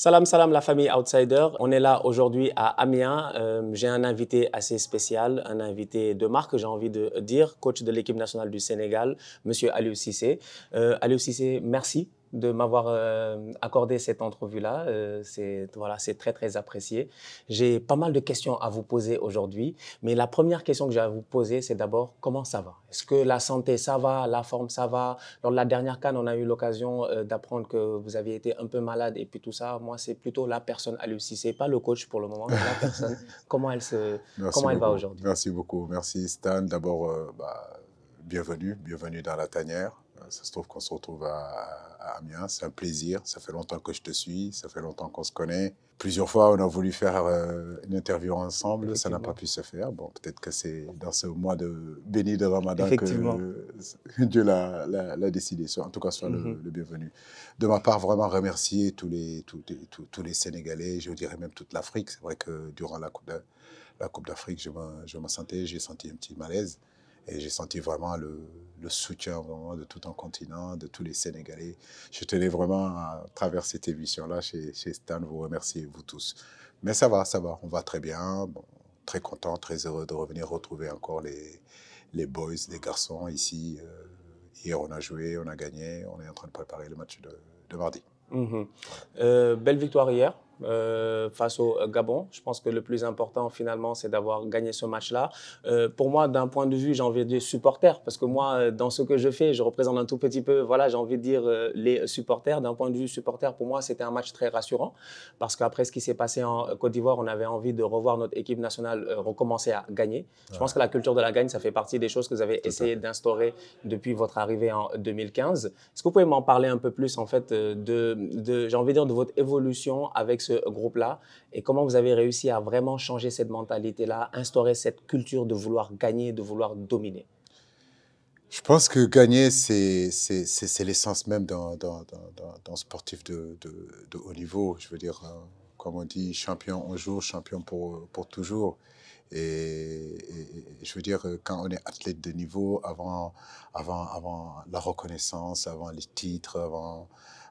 Salam, salam, la famille Outsider. On est là aujourd'hui à Amiens. Euh, j'ai un invité assez spécial, un invité de marque, j'ai envie de dire, coach de l'équipe nationale du Sénégal, Monsieur Aliou Cissé. Euh, Aliou Cissé, merci de m'avoir euh, accordé cette entrevue-là. Euh, c'est voilà, c'est très très apprécié. J'ai pas mal de questions à vous poser aujourd'hui, mais la première question que j'ai à vous poser, c'est d'abord comment ça va? Est-ce que la santé ça va, la forme ça va? Lors de la dernière canne, on a eu l'occasion euh, d'apprendre que vous aviez été un peu malade et puis tout ça. Moi, c'est plutôt la personne à lui, c'est pas le coach pour le moment, mais la personne. comment elle se, comment elle va aujourd'hui? Merci beaucoup, merci Stan. D'abord, bah, bienvenue, bienvenue dans la tanière. Ça se trouve qu'on se retrouve à Amiens. C'est un plaisir. Ça fait longtemps que je te suis. Ça fait longtemps qu'on se connaît. Plusieurs fois, on a voulu faire euh, une interview ensemble. Ça n'a pas pu se faire. Bon, peut-être que c'est dans ce mois de béni de Ramadan que Dieu l'a décidé. En tout cas, sois le, mhm. bienvenu. De ma part, vraiment remercier tous les, tous, tous, les Sénégalais, je dirais même toute l'Afrique. C'est vrai que durant la Coupe d'Afrique, je me, je me sentais, j'ai senti un petit malaise. Et j'ai senti vraiment le, soutien vraiment de tout un continent, de tous les Sénégalais. Je tenais vraiment, à travers cette émission-là, chez, chez, Stan, vous remercier, vous tous. Mais ça va, ça va, on va très bien. Très content, très heureux de revenir retrouver encore les, boys, les garçons ici. Euh, hier, on a joué, on a gagné, on est en train de préparer le match de, de mardi. Mhm. Euh, belle victoire hier euh, face au Gabon. Je pense que le plus important finalement, c'est d'avoir gagné ce match-là. Euh, pour moi, d'un point de vue, j'ai envie de dire supporter, parce que moi, dans ce que je fais, je représente un tout petit peu, voilà, j'ai envie de dire les supporters. D'un point de vue supporter, pour moi, c'était un match très rassurant, parce qu'après ce qui s'est passé en Côte d'Ivoire, on avait envie de revoir notre équipe nationale recommencer à gagner. Je pense que la culture de la gagne, ça fait partie des choses que vous avez essayé d'instaurer depuis votre arrivée en 2015. Est-ce que vous pouvez m'en parler un peu plus, en fait, de j'ai envie de dire, de votre évolution avec ce groupe-là et comment vous avez réussi à vraiment changer cette mentalité-là, instaurer cette culture de vouloir gagner, de vouloir dominer? Je pense que gagner, c'est l'essence même d'un sportif de, haut niveau. Je veux dire, euh, comme on dit, champion un jour, champion pour, toujours. Et, je veux dire, quand on est athlète de niveau, avant, avant la reconnaissance, avant les titres, avant,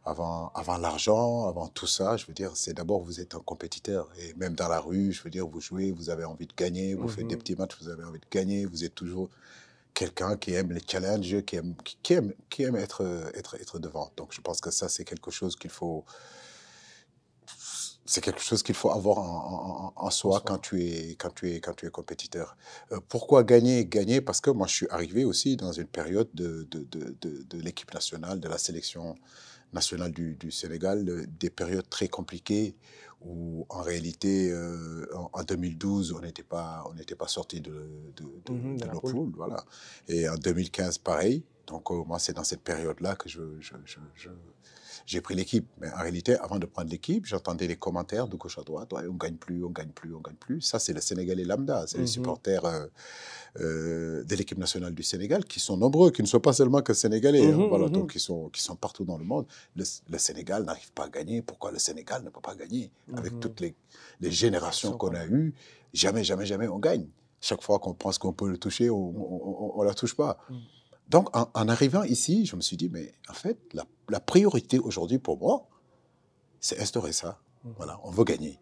avant, avant l'argent, avant tout ça, je veux dire, c'est d'abord vous êtes un compétiteur. Et même dans la rue, je veux dire, vous jouez, vous avez envie de gagner, vous faites des mhm. petits matchs, vous avez envie de gagner, vous êtes toujours quelqu'un qui aime les challenges, qui aime, qui aime, qui aime être, être, être devant. Donc je pense que ça, c'est quelque chose qu'il faut c'est quelque chose qu'il faut avoir en, en, soi quand tu es quand tu es quand tu es compétiteur. Euh, pourquoi gagner Gagner? Parce que moi je suis arrivé aussi dans une période de, de, de, de l'équipe nationale, de la sélection nationale du, du Sénégal, des périodes très compliquées où en réalité, euh, en, 2012, on n'était pas, on n'était pas sorti de, de, de, mhm, nos poules, voilà. Et en 2015, pareil. Donc euh, moi, c'est dans cette période-là que je, je, je j'ai pris l'équipe. Mais en réalité, avant de prendre l'équipe, j'entendais les commentaires de gauche à droite. Ouais, on gagne plus, on gagne plus, on gagne plus. Ça, c'est le Sénégalais lambda. C'est les mhm. supporters euh, euh, de l'équipe nationale du Sénégal qui sont nombreux, qui ne sont pas seulement que Sénégalais. Hein. Mhm, mhm. donc qui sont, qui sont partout dans le monde. Le, Sénégal n'arrive pas à gagner. Pourquoi le Sénégal ne peut pas gagner Avec toutes les, les générations qu'on a eues, jamais, jamais, jamais on gagne. Chaque fois qu'on pense qu'on peut le toucher, on ne la touche pas. Donc, en, arrivant ici, je me suis dit, mais en fait, la, priorité aujourd'hui pour moi, c'est instaurer ça. Mmh. Voilà, on veut gagner.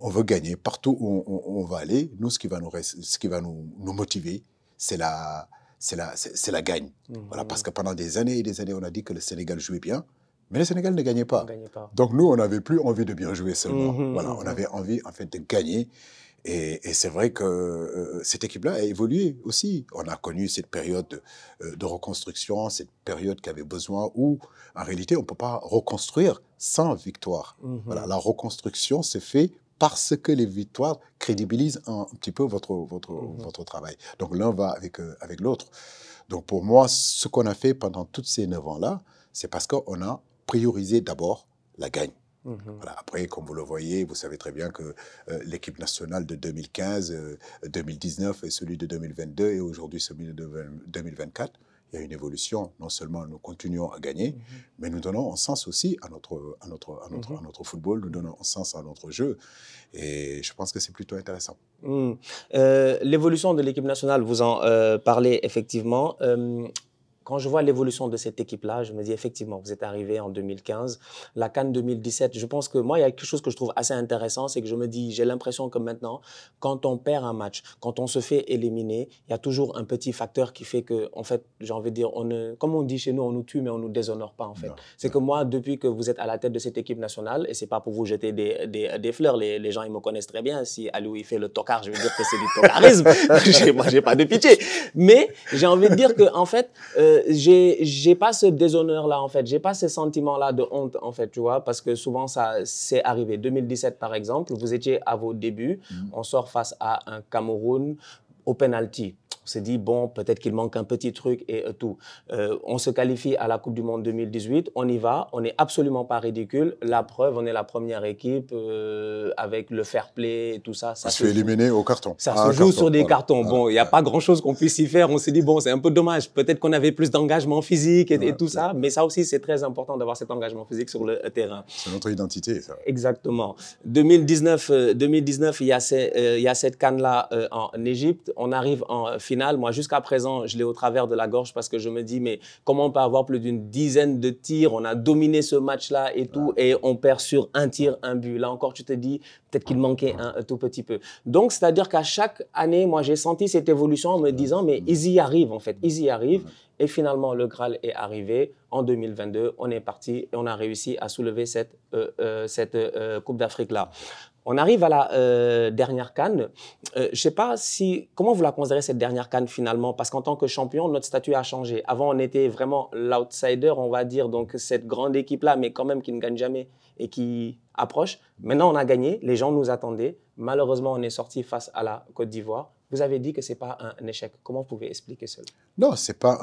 On veut gagner partout où on, va aller. Nous, ce qui va nous, ce qui va nous, nous motiver, c'est la, c'est la, c'est la gagne. Mmh. Voilà, parce que pendant des années et des années, on a dit que le Sénégal jouait bien, mais le Sénégal ne gagnait pas. Donc nous, on n'avait plus envie de bien jouer seulement. Mmh, voilà, on avait envie en fait de gagner. Et, c'est vrai que euh, cette équipe-là a évolué aussi. On a connu cette période de, euh, de, reconstruction, cette période qui avait besoin où, en réalité, on ne peut pas reconstruire sans victoire. Mmh voilà, la reconstruction se fait parce que les victoires crédibilisent un, petit peu votre, votre, mmh votre travail. Donc l'un va avec, euh, avec l'autre. Donc pour moi, ce qu'on a fait pendant toutes ces neuf ans-là, c'est parce qu'on a priorisé d'abord la gagne. Mhm. Voilà. Après, comme vous le voyez, vous savez très bien que euh, l'équipe nationale de 2015, 2019 euh, et celui de 2022 et aujourd'hui celui de 2024, il y a une évolution. Non seulement nous continuons à gagner, mhm. mais nous donnons un sens aussi à notre, à, notre, à, notre, mhm. à notre football, nous donnons un sens à notre jeu. Et je pense que c'est plutôt intéressant. Euh, l'évolution de l'équipe nationale, vous en parlez effectivement quand je vois l'évolution de cette équipe-là, je me dis effectivement, vous êtes arrivé en 2015. La Cannes 2017, je pense que moi, il y a quelque chose que je trouve assez intéressant, c'est que je me dis, j'ai l'impression que maintenant, quand on perd un match, quand on se fait éliminer, il y a toujours un petit facteur qui fait que, en fait, j'ai envie de dire, on ne, comme on dit chez nous, on nous tue, mais on nous déshonore pas, en fait. C'est que moi, depuis que vous êtes à la tête de cette équipe nationale, et c'est pas pour vous jeter des, des, des fleurs, les, les, gens, ils me connaissent très bien. Si Alou, il fait le tocard, je veux dire que c'est du tocarisme. moi, j'ai pas de pitié. Mais j'ai envie de dire que, en fait, euh, j'ai j'ai pas ce déshonneur là en fait, j'ai pas ce sentiment là de honte en fait, tu vois, parce que souvent ça c'est arrivé. 2017 par exemple, vous étiez à vos débuts, mm. on sort face à un Cameroun au penalty. On s'est dit, bon, peut-être qu'il manque un petit truc et euh, tout. Euh, on se qualifie à la Coupe du Monde 2018, on y va, on n'est absolument pas ridicule. La preuve, on est la première équipe euh, avec le fair play et tout ça. Ça se fait éliminer au carton. Ça ah, se joue sur des cartons. Bon, il n'y a pas grand-chose qu'on puisse y faire. On s'est dit, bon, c'est un peu dommage. Peut-être qu'on avait plus d'engagement physique et, tout ça. Mais ça aussi, c'est très important d'avoir cet engagement physique sur le terrain. C'est notre identité, ça. Exactement. 2019, 2019 il, y a il y a cette canne-là en Égypte. On arrive en finale. Moi, jusqu'à présent, je l'ai au travers de la gorge parce que je me dis, mais comment on peut avoir plus d'une dizaine de tirs? On a dominé ce match-là et tout, et on perd sur un tir, un but. Là encore, tu te dis, peut-être qu'il manquait un, tout petit peu. Donc, c'est-à-dire qu'à chaque année, moi, j'ai senti cette évolution en me disant, mais ils y arrivent, en fait. Ils y arrivent. Et finalement, le Graal est arrivé en 2022. On est parti et on a réussi à soulever cette, euh, euh, cette euh, Coupe d'Afrique-là. On arrive à la euh, dernière canne. Euh, je sais pas si comment vous la considérez cette dernière canne finalement, parce qu'en tant que champion, notre statut a changé. Avant, on était vraiment l'outsider, on va dire, donc cette grande équipe là, mais quand même qui ne gagne jamais et qui approche. Maintenant, on a gagné, les gens nous attendaient. Malheureusement, on est sorti face à la Côte d'Ivoire. Vous avez dit que c'est pas un échec. Comment vous pouvez expliquer cela? Non, c'est pas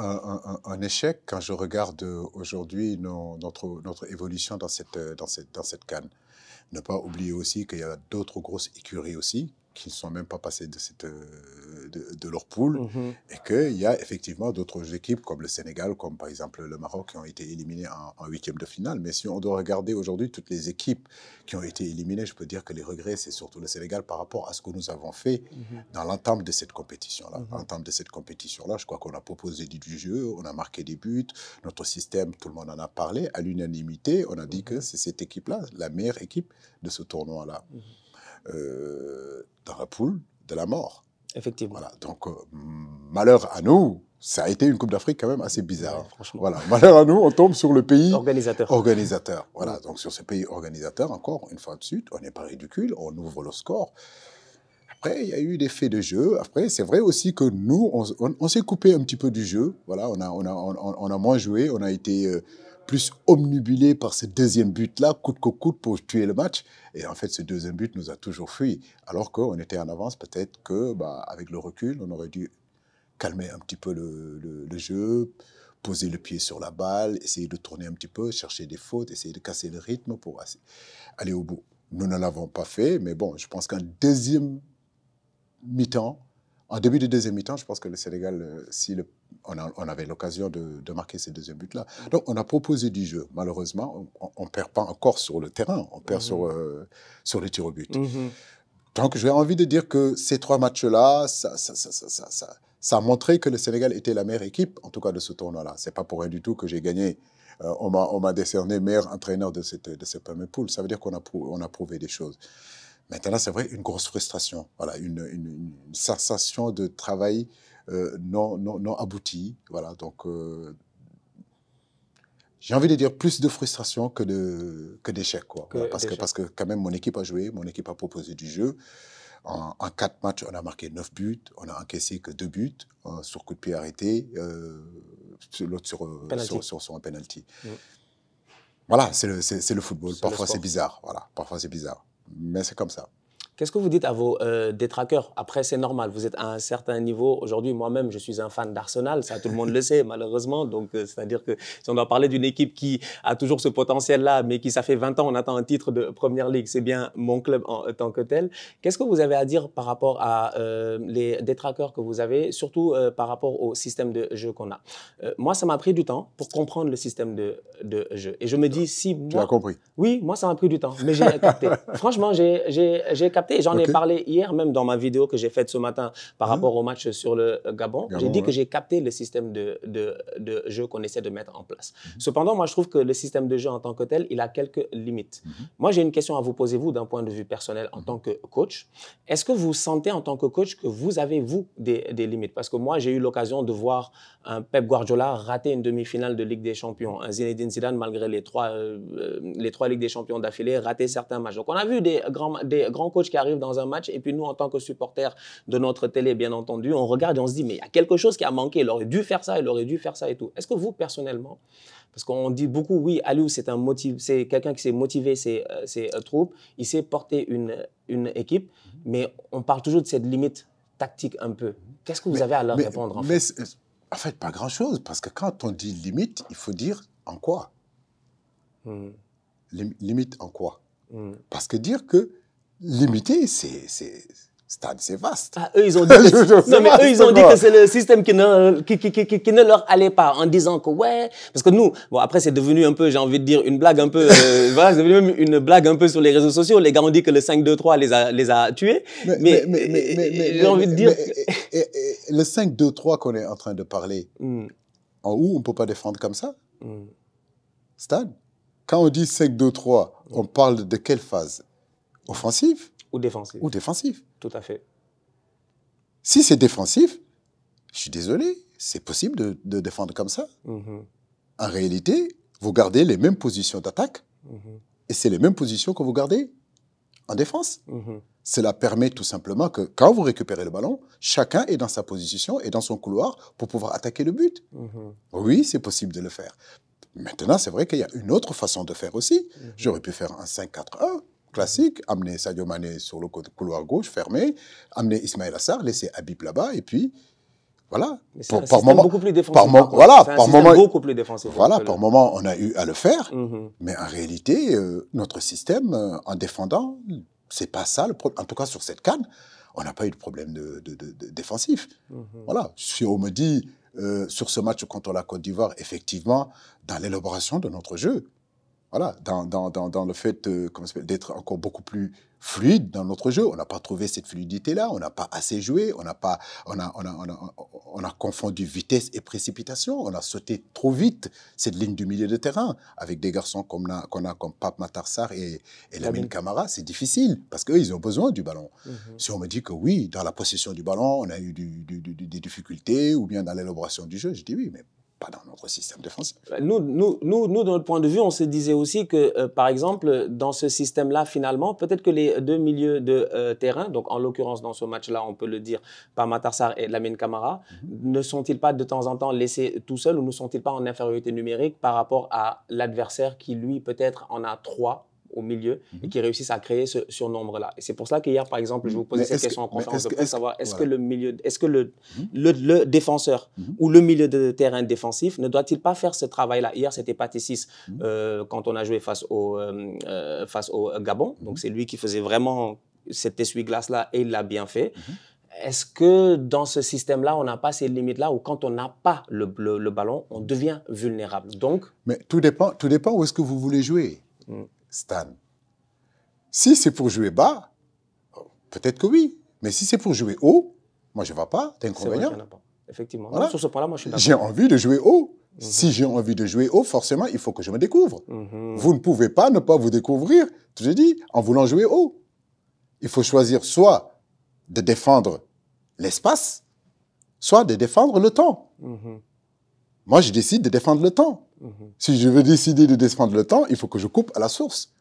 un, échec quand je regarde aujourd'hui notre, évolution dans cette, cette canne. Ne pas oublier aussi qu'il y a d'autres grosses écuries aussi qui ne sont même pas passés de, cette, euh, de, leur poule mhm. et qu'il y a effectivement d'autres équipes comme le Sénégal, comme par exemple le Maroc, qui ont été éliminées en huitième de finale. Mais si on doit regarder aujourd'hui toutes les équipes qui ont été éliminées, je peux dire que les regrets, c'est surtout le Sénégal par rapport à ce que nous avons fait mhm. dans l'entame de cette compétition-là. L'entame de cette compétition-là, je crois qu'on a proposé du jeu, on a marqué des buts, notre système, tout le monde en a parlé, à l'unanimité, on a dit que c'est cette équipe-là, la meilleure équipe de ce tournoi-là. Euh, dans la poule de la mort. Effectivement. Voilà. Donc, euh, malheur à nous, ça a été une Coupe d'Afrique quand même assez bizarre. franchement. Voilà. Malheur à nous, on tombe sur le pays organisateur. Organisateur. Voilà. Donc, sur ce pays organisateur, encore une fois de suite, on n'est pas ridicule, on ouvre le score. Après, il y a eu des faits de jeu. Après, c'est vrai aussi que nous, on, s'est coupé un petit peu du jeu. Voilà, on a, on a, on, a moins joué, on a été euh, plus omnibulé par ce deuxième but-là, coûte que coûte, pour tuer le match. Et en fait, ce deuxième but nous a toujours fui. Alors qu'on était en avance, peut-être que, bah, avec le recul, on aurait dû calmer un petit peu le, le, jeu, poser le pied sur la balle, essayer de tourner un petit peu, chercher des fautes, essayer de casser le rythme pour aller au bout. Nous ne l'avons pas fait, mais bon, je pense qu'un deuxième mi-temps, en début de deuxième mi-temps, je pense que le Sénégal, euh, si le, on, avait l'occasion de, marquer ces deuxième buts-là. Donc, on a proposé du jeu. Malheureusement, on ne perd pas encore sur le terrain, on perd sur, mhm. euh, sur les tirs au but. Mhm. Donc, j'ai envie de dire que ces trois matchs-là, ça, ça, ça, ça, a montré que le Sénégal était la meilleure équipe, en tout cas de ce tournoi-là. C'est pas pour rien du tout que j'ai gagné. Euh, on m'a décerné meilleur entraîneur de cette, de cette première poule. Ça veut dire qu'on a, on a prouvé des choses. Maintenant, c'est vrai, une grosse frustration, voilà, une, une, sensation de travail euh, non, non, non, abouti. Voilà, donc, euh, j'ai envie de dire plus de frustration que de que d'échec, quoi. parce que parce que quand même mon équipe a joué, mon équipe a proposé du jeu. En, quatre matchs, on a marqué neuf buts, on a encaissé que deux buts euh, sur coup de pied arrêté, l'autre sur, sur, sur, son penalty. Mm. Voilà, c'est le, le, football. Parfois c'est bizarre. Voilà, parfois c'est bizarre mais c'est comme ça. Qu'est-ce que vous dites à vos euh, détraqueurs? Après, c'est normal, vous êtes à un certain niveau. Aujourd'hui, moi-même, je suis un fan d'Arsenal, ça tout le monde le sait, malheureusement. Donc, euh, c'est-à-dire que si on doit parler d'une équipe qui a toujours ce potentiel-là, mais qui, ça fait 20 ans, on attend un titre de Première Ligue, c'est bien mon club en, tant que tel. Qu'est-ce que vous avez à dire par rapport à euh, les détraqueurs que vous avez, surtout par rapport au système de jeu qu'on a? Moi, ça m'a pris du temps pour comprendre le système de, de jeu. Et je me dis, si moi... Tu as compris Oui, moi, ça m'a pris du temps, mais j'ai capté. Franchement, j'ai capté J'en ai parlé hier même dans ma vidéo que j'ai faite ce matin par Hein? rapport au match sur le Gabon. Gabon, j'ai dit que j'ai capté le système de, de, de jeu qu'on essaie de mettre en place. Mhm. Cependant, moi, je trouve que le système de jeu en tant que tel, il a quelques limites. Mhm. Moi, j'ai une question à vous poser, vous, d'un point de vue personnel en tant que coach. Est-ce que vous sentez en tant que coach que vous avez, vous, des, des limites? Parce que moi, j'ai eu l'occasion de voir un Pep Guardiola rater une demi-finale de Ligue des Champions, un Zinedine Zidane, malgré les trois, euh, euh, les trois Ligues des Champions d'affilée, rater certains matchs. Donc, on a vu des grands, des grands coachs qui arrivent dans un match, et puis nous, en tant que supporters de notre télé, bien entendu, on regarde et on se dit, mais il y a quelque chose qui a manqué, il aurait dû faire ça, il aurait dû faire ça et tout. Est-ce que vous, personnellement, parce qu'on dit beaucoup, oui, Aliou, c'est un motiv, c'est quelqu'un qui s'est motivé ses, euh, ses, euh, troupes, il sait porter une, une équipe, mais on parle toujours de cette limite tactique un peu. Qu'est-ce que vous Mais- avez à leur mais, répondre en mais fait? en fait, pas grand-chose, parce que quand on dit limite, il faut dire en quoi? Hmm, Lim- Limite en quoi? Hmm. Parce que dire que limiter, c'est c'est- stade, c'est vaste. Ah, eux, ils ont dit que, non, mais eux, ils c'est ont dit que c'est le système qui ne, qui, qui, qui, qui- ne leur allait pas en disant que ouais, parce que nous, bon, après, c'est devenu un peu, j'ai envie de dire, une blague un peu, euh, voilà, c'est devenu même une blague un peu sur les réseaux sociaux. Les gars ont dit que le 5-2-3 les a, les a tués. Mais, j'ai envie de dire. mais- et- et- et le 5-2-3 qu'on est en train de parler, Hmm, en où on ne peut pas défendre comme ça? Hmm. Stade Quand on dit 5-2-3, on parle de quelle phase? Offensive Ou défensif. ou défensive Tout à fait. Si c'est défensif, je suis désolé, c'est possible de, de défendre comme ça. Mhm, En réalité, vous gardez les mêmes positions d'attaque mhm, et c'est les mêmes positions que vous gardez en défense. mhm. Cela permet tout simplement que quand vous récupérez le ballon, chacun est dans sa position et dans son couloir pour pouvoir attaquer le but. Oui, c'est possible de le faire. Maintenant, c'est vrai qu'il y a une autre façon de faire aussi. J'aurais pu faire un 5-4-1 classique, amener Sadio Mané sur le couloir gauche fermé, amener Ismaël Assar, laisser Habib là-bas et puis voilà. Par- par moment- beaucoup plus défensif. par mo- contre. voilà, par moment- beaucoup plus défensif. Voilà, que par le- moment, on a eu à le faire, Mhm, mais en réalité, euh, notre système, euh, en défendant, c'est pas ça le problème. En tout cas, sur cette canne, on n'a pas eu de problème de, de- de- de- défensif. mhm. Voilà. Si on me dit, euh, sur ce match contre la Côte d'Ivoire, effectivement, dans l'élaboration de notre jeu, voilà, dans, dans, dans, dans le fait euh, d'être encore beaucoup plus fluide dans notre jeu, on n'a pas trouvé cette fluidité-là, on n'a pas assez joué, on n'a pas, on a, on a, on a, on a confondu vitesse et précipitation, on a sauté trop vite cette ligne du milieu de terrain avec des garçons comme on a, qu'on a comme Pape Matarsar et, et Lamine. Camara, c'est difficile parce qu'eux, ils ont besoin du ballon. Mhm. Si on me dit que oui, dans la possession du ballon, on a eu du- du- du- des difficultés, ou bien dans l'élaboration du jeu, je dis oui, mais pas dans notre système défensif. Nous, nous, nous, nous, de notre point de vue, on se disait aussi que, euh, par exemple, dans ce système-là, finalement, peut-être que les deux milieux de euh, terrain, donc en l'occurrence dans ce match-là, on peut le dire, par Matarsar et Lamine Camara, ne sont-ils pas de temps en temps laissés tout seuls ou ne sont-ils pas en infériorité numérique par rapport à l'adversaire qui, lui, peut-être en a trois au milieu et Mhm. qui réussissent à créer ce surnombre-là. Et c'est pour ça qu'hier, par exemple, je vous posais cette que- question en conférence que- savoir est-ce voilà. que le milieu, est-ce que le, Mhm. le, le défenseur Mhm. ou le milieu de terrain défensif ne doit-il pas faire ce travail-là? Hier, c'était Pathé 6 Mhm. euh, quand on a joué face au, euh, euh, face au Gabon. Donc, c'est lui qui faisait vraiment cet essuie-glace-là et il l'a bien fait. Est-ce que dans ce système-là, on n'a pas ces limites-là où quand on n'a pas le, le- le ballon, on devient vulnérable? Donc, Mais tout dépend, tout dépend où est-ce que vous voulez jouer, Mm. Stan. Si c'est pour jouer bas, peut-être que oui. Mais si c'est pour jouer haut, moi je ne vois pas vrai n'y en a pas. Effectivement. Voilà. Non, sur ce point-là, moi, je suis J'ai d'accord. envie de jouer haut. Mhm. Si j'ai envie de jouer haut, forcément, il faut que je me découvre. Mhm. Vous ne pouvez pas ne pas vous découvrir, je te dis, en voulant jouer haut. Il faut choisir soit de défendre l'espace, soit de défendre le temps. Mhm. Moi, je décide de défendre le temps. Mhm. Si je veux décider de défendre le temps, il faut que je coupe à la source.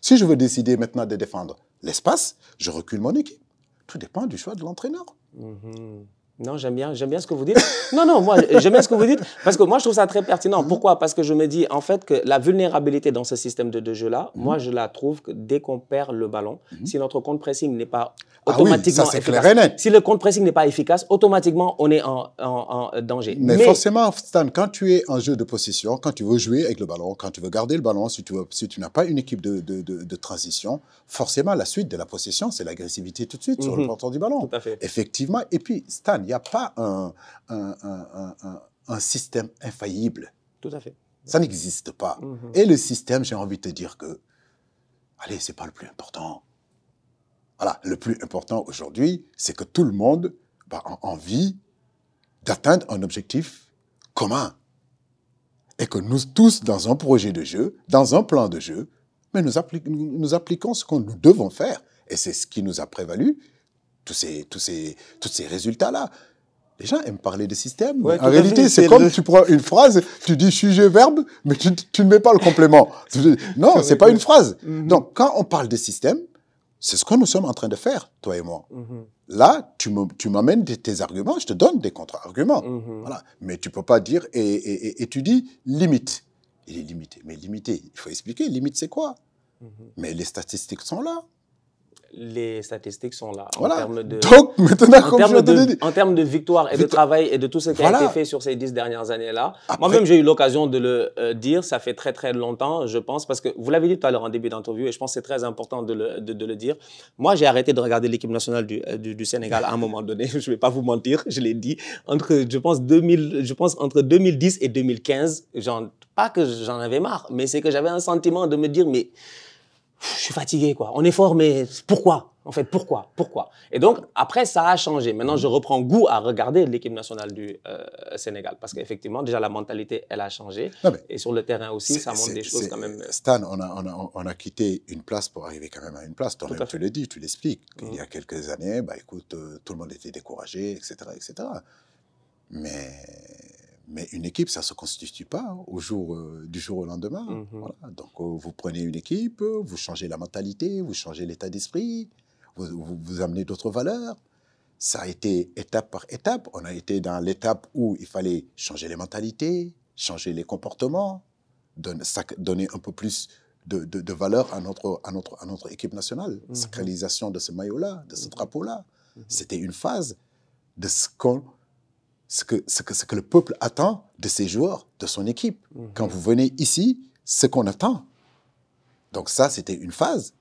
Si je veux décider maintenant de défendre l'espace, je recule mon équipe. Tout dépend du choix de l'entraîneur. Mhm. Non, j'aime bien, j'aime bien ce que vous dites. non, non, moi, j'aime bien ce que vous dites parce que moi, je trouve ça très pertinent. Mhm. Pourquoi? Parce que je me dis, en fait, que la vulnérabilité dans ce système de, de jeu-là, Mhm. moi, je la trouve que dès qu'on perd le ballon, si notre compte pressing n'est pas Ah oui, automatiquement ça efficace, clair et net. si le compte pressing n'est pas efficace, automatiquement, on est en, en- en danger. Mais, forcément, Stan, quand tu es en jeu de possession, quand tu veux jouer avec le ballon, quand tu veux garder le ballon, si tu, veux- si tu n'as pas une équipe de, de- de- transition, forcément, la suite de la possession, c'est l'agressivité tout de suite sur le Mhm. porteur du ballon. tout à fait. Effectivement. Et puis, Stan, n'y a pas un, un- un- un- un- un système infaillible. Tout à fait. Ça n'existe pas. Mhm. Et le système, j'ai envie de te dire que, allez, c'est pas le plus important. Voilà, le plus important aujourd'hui, c'est que tout le monde bah, a envie d'atteindre un objectif commun. Et que nous tous, dans un projet de jeu, dans un plan de jeu, mais nous, nous appliquons ce que nous devons faire. Et c'est ce qui nous a prévalu tous ces, tous ces, tous ces résultats-là. Les gens aiment parler de système. en réalité, c'est comme tu prends une phrase, tu dis sujet, verbe, mais tu, tu ne mets pas le complément. non, c'est pas une phrase. Mhm. Donc, quand on parle de système, c'est ce que nous sommes en train de faire, toi et moi. Mhm. Là, tu m'amènes tes arguments, je te donne des contre-arguments. Mhm. Voilà. Mais tu peux pas dire, et, et, et, tu dis limite. Il est limité. Mais limité, il faut expliquer, limite, c'est quoi? Mais les statistiques sont là les statistiques sont là. En termes de, Donc, maintenant, en termes de, En termes de victoire et de travail et de tout ce qui a été fait sur ces dix dernières années-là, moi-même, j'ai eu l'occasion de le euh, dire, ça fait très, très longtemps, je pense, parce que vous l'avez dit tout à l'heure en début d'interview, et je pense que c'est très important de le, de, le, dire. Moi, j'ai arrêté de regarder l'équipe nationale du, euh, du, Sénégal à un moment donné, je ne vais pas vous mentir, je l'ai dit, entre, je pense, 2000, je pense, entre 2010 et 2015, genre, pas que j'en avais marre, mais c'est que j'avais un sentiment de me dire, mais je suis fatigué, quoi. On est fort, mais pourquoi? En fait, pourquoi? Pourquoi? Et donc, après, ça a changé. Maintenant, je reprends goût à regarder l'équipe nationale du euh, Sénégal. Parce qu'effectivement, déjà, la mentalité, elle a changé. et sur le terrain aussi, ça montre des choses quand même. Stan, on a, on, a, on a, quitté une place pour arriver quand même à une place. Tu le dis, tu l'expliques. Il y a mmh. quelques années, bah, écoute, euh, tout le monde était découragé, etc., etc. Mais mais une équipe, ça ne se constitue pas au jour, euh, du jour au lendemain. Mhm. Voilà. Donc, euh, vous prenez une équipe, vous changez la mentalité, vous changez l'état d'esprit, vous, vous, amenez d'autres valeurs. Ça a été étape par étape. On a été dans l'étape où il fallait changer les mentalités, changer les comportements, donner, donner un peu plus de, de, valeur à notre, à, notre, à notre équipe nationale. Mhm. Sacralisation de ce maillot-là, de ce mhm. drapeau-là. C'était une phase de ce qu'on ce que, ce, que, ce que le peuple attend de ses joueurs, de son équipe. Mhm. Quand vous venez ici, ce qu'on attend. Donc ça, c'était une phase.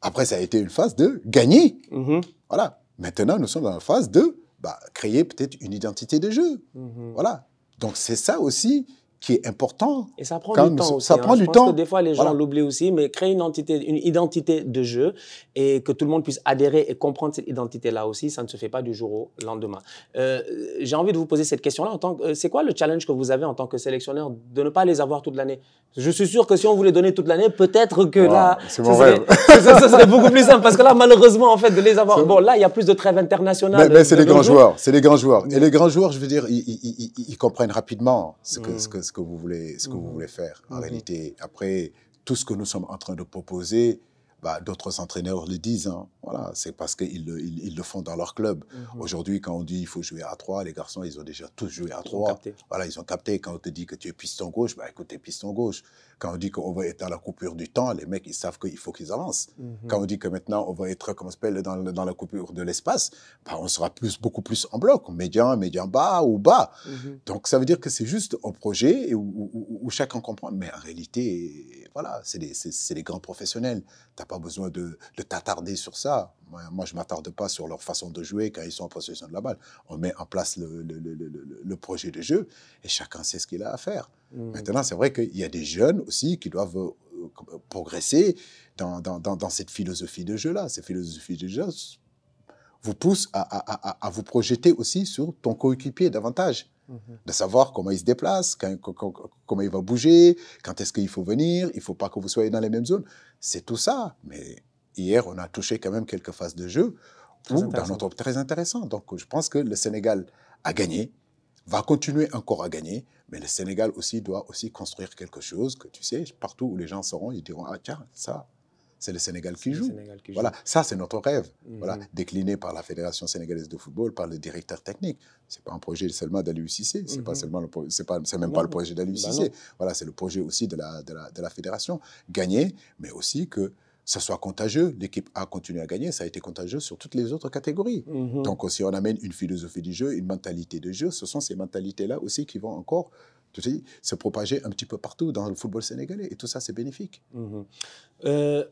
Après, ça a été une phase de gagner. Mhm. Voilà. Maintenant, nous sommes dans la phase de bah, créer peut-être une identité de jeu. Mhm. Voilà. Donc c'est ça aussi qui est important. Et ça prend du temps aussi. Ça hein. prend du temps. que des fois, les gens l'oublient aussi, mais créer une, entité, une identité de jeu et que tout le monde puisse adhérer et comprendre cette identité-là aussi, ça ne se fait pas du jour au lendemain. Euh, J'ai envie de vous poser cette question-là. Euh, c'est quoi le challenge que vous avez en tant que sélectionneur de ne pas les avoir toute l'année? Je suis sûr que si on vous les donnait toute l'année, peut-être que là, c'est mon rêve. ça, serait beaucoup plus simple parce que là, malheureusement, en fait, de les avoir. Bon, là, il y a plus de trêves internationales. Mais, c'est les grands joueurs. C'est les grands joueurs. Et les grands joueurs, je veux dire, ils, ils, comprennent rapidement ce que, ce que, ce que vous voulez, ce que vous mmh voulez faire. En mmh réalité, après, tout ce que nous sommes en train de proposer, bah, d'autres entraîneurs le disent. Hein. Voilà, c'est parce qu'ils le, ils, le font dans leur club. Mhm. Aujourd'hui, quand on dit il faut jouer à 3, les garçons, ils ont déjà tous joué à 3. Voilà, ils ont capté. Quand on te dit que tu es piston gauche, bah, écoute, tu es piston gauche. Quand on dit qu'on va être dans la coupure du temps, les mecs, ils savent qu'il faut qu'ils avancent. Mhm. Quand on dit que maintenant, on va être, comment s'appelle, dans, dans la coupure de l'espace, bah, on sera plus, beaucoup plus en bloc, médian, médian bas ou bas. Mhm. Donc, ça veut dire que c'est juste un projet où, où, chacun comprend. Mais en réalité, voilà, c'est des, des, grands professionnels. Tu n'as pas besoin de, de t'attarder sur ça. Moi, je ne m'attarde pas sur leur façon de jouer quand ils sont en possession de la balle. On met en place le, le, le, le projet de jeu et chacun sait ce qu'il a à faire. Mmh. Maintenant, c'est vrai qu'il y a des jeunes aussi qui doivent euh, progresser dans, dans, dans, cette philosophie de jeu-là. Cette philosophie de jeu vous pousse à, à, à, vous projeter aussi sur ton coéquipier davantage. Mmh. De savoir comment il se déplace, comment il va bouger, quand est-ce qu'il faut venir, il ne faut pas que vous soyez dans les mêmes zones. C'est tout ça. Mais hier, on a touché quand même quelques phases de jeu très, dans notre, très intéressant. Donc, je pense que le Sénégal a gagné, va continuer encore à gagner, mais le Sénégal aussi doit aussi construire quelque chose que tu sais, partout où les gens seront, ils diront ah tiens ça. C'est le Sénégal qui joue. Voilà, ça c'est notre rêve. Mhm. Voilà, décliné par la Fédération sénégalaise de football, par le directeur technique. C'est pas un projet seulement Cissé, c'est pas mhm. seulement, c'est pas, c'est même pas le projet d'Aliou bah Cissé. Voilà, c'est le projet aussi de la, de la, de la fédération. Gagner, mais aussi que ça soit contagieux. L'équipe A continue à gagner, ça a été contagieux sur toutes les autres catégories. Mhm. Donc, si on amène une philosophie du jeu, une mentalité de jeu, ce sont ces mentalités-là aussi qui vont encore se propager un petit peu partout dans le football sénégalais. Et tout ça, c'est bénéfique. Mhm. Euh,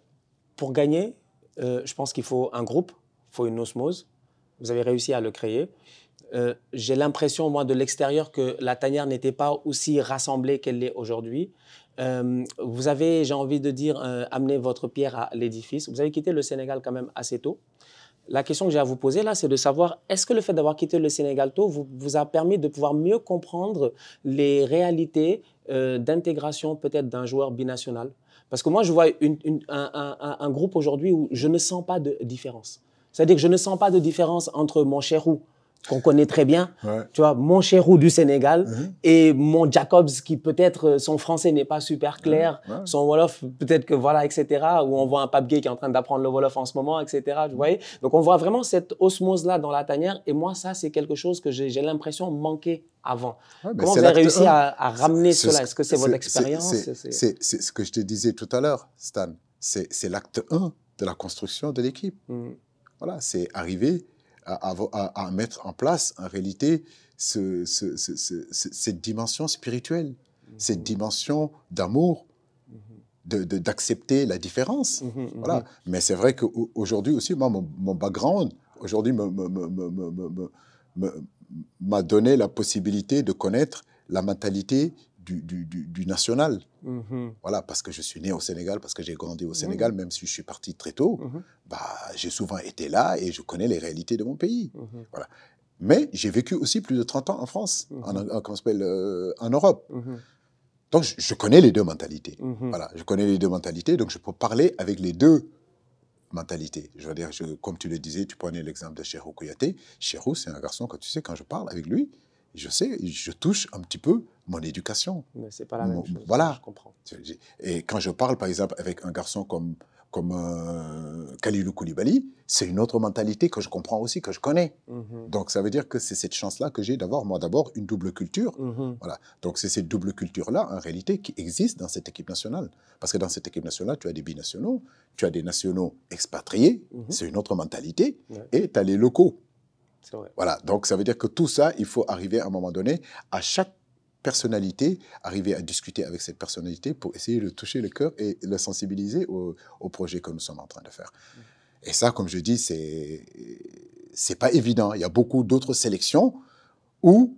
pour gagner, euh, je pense qu'il faut un groupe, il faut une osmose. Vous avez réussi à le créer. Euh, j'ai l'impression, moi, de l'extérieur, que la tanière n'était pas aussi rassemblée qu'elle l'est aujourd'hui. Euh, vous avez, j'ai envie de dire, amené votre pierre à l'édifice. Vous avez quitté le Sénégal quand même assez tôt. La question que j'ai à vous poser là, c'est de savoir, est-ce que le fait d'avoir quitté le Sénégal tôt vous, a permis de pouvoir mieux comprendre les réalités d'intégration peut-être d'un joueur binational? Parce que moi, je vois un, groupe aujourd'hui où je ne sens pas de différence. C'est-à-dire que je ne sens pas de différence entre mon chérou qu'on connaît très bien, Ouais. tu vois, mon chérou du Sénégal Mhm. et mon Jacobs qui peut-être euh, son français n'est pas super clair, son Wolof peut-être que voilà, etc. Où on voit un pape gay qui est en train d'apprendre le Wolof en ce moment, etc. Vous voyez Donc on voit vraiment cette osmose-là dans la tanière et moi ça c'est quelque chose que j'ai l'impression manquait avant. Ouais, Comment vous avez réussi à, à ramener cela? Est-ce que c'est votre expérience? c'est- ce que je te disais tout à l'heure, Stan. C'est c'est l'acte 1 de la construction de l'équipe. Mm. Voilà, c'est arriver à, mettre en place en réalité cette dimension spirituelle, mm-hmm. cette dimension d'amour, d'accepter de, de, la différence. Mm-hmm, voilà. Mais c'est vrai qu'aujourd'hui aussi, moi, mon, mon background, aujourd'hui, m'a donné la possibilité de connaître la mentalité du, du- du- du national. Mhm, Voilà, parce que je suis né au Sénégal, parce que j'ai grandi au Sénégal, même si je suis parti très tôt, mhm, bah, j'ai souvent été là et je connais les réalités de mon pays. mhm, Mais j'ai vécu aussi plus de 30 ans en France, Mhm. en, en- euh, en Europe. mhm, Donc, je, je connais les deux mentalités. mhm. Voilà, je connais les deux mentalités, donc je peux parler avec les deux mentalités. Je veux dire, je- comme tu le disais, tu prenais l'exemple de Cherou Kouyaté. Cherou, c'est un garçon que tu sais, quand je parle avec lui, je sais, je touche un petit peu mon éducation. Mais c'est pas la même chose. voilà. Je comprends. Et quand je parle, par exemple, avec un garçon comme, comme euh, Kalilou Koulibaly, c'est une autre mentalité que je comprends aussi, que je connais. Mhm, Donc, ça veut dire que c'est cette chance-là que j'ai d'avoir, moi, d'abord, une double culture. mhm, Voilà. Donc, c'est cette double culture-là, en réalité, qui existe dans cette équipe nationale. Parce que dans cette équipe nationale, tu as des binationaux, tu as des nationaux expatriés, Mhm. c'est une autre mentalité, Ouais. et tu as les locaux. Vrai. Voilà. Donc, ça veut dire que tout ça, il faut arriver à un moment donné, à chaque personnalité, arriver à discuter avec cette personnalité pour essayer de toucher le cœur et le sensibiliser au, au projet que nous sommes en train de faire. Et ça, comme je dis, c'est c'est pas évident. Il y a beaucoup d'autres sélections où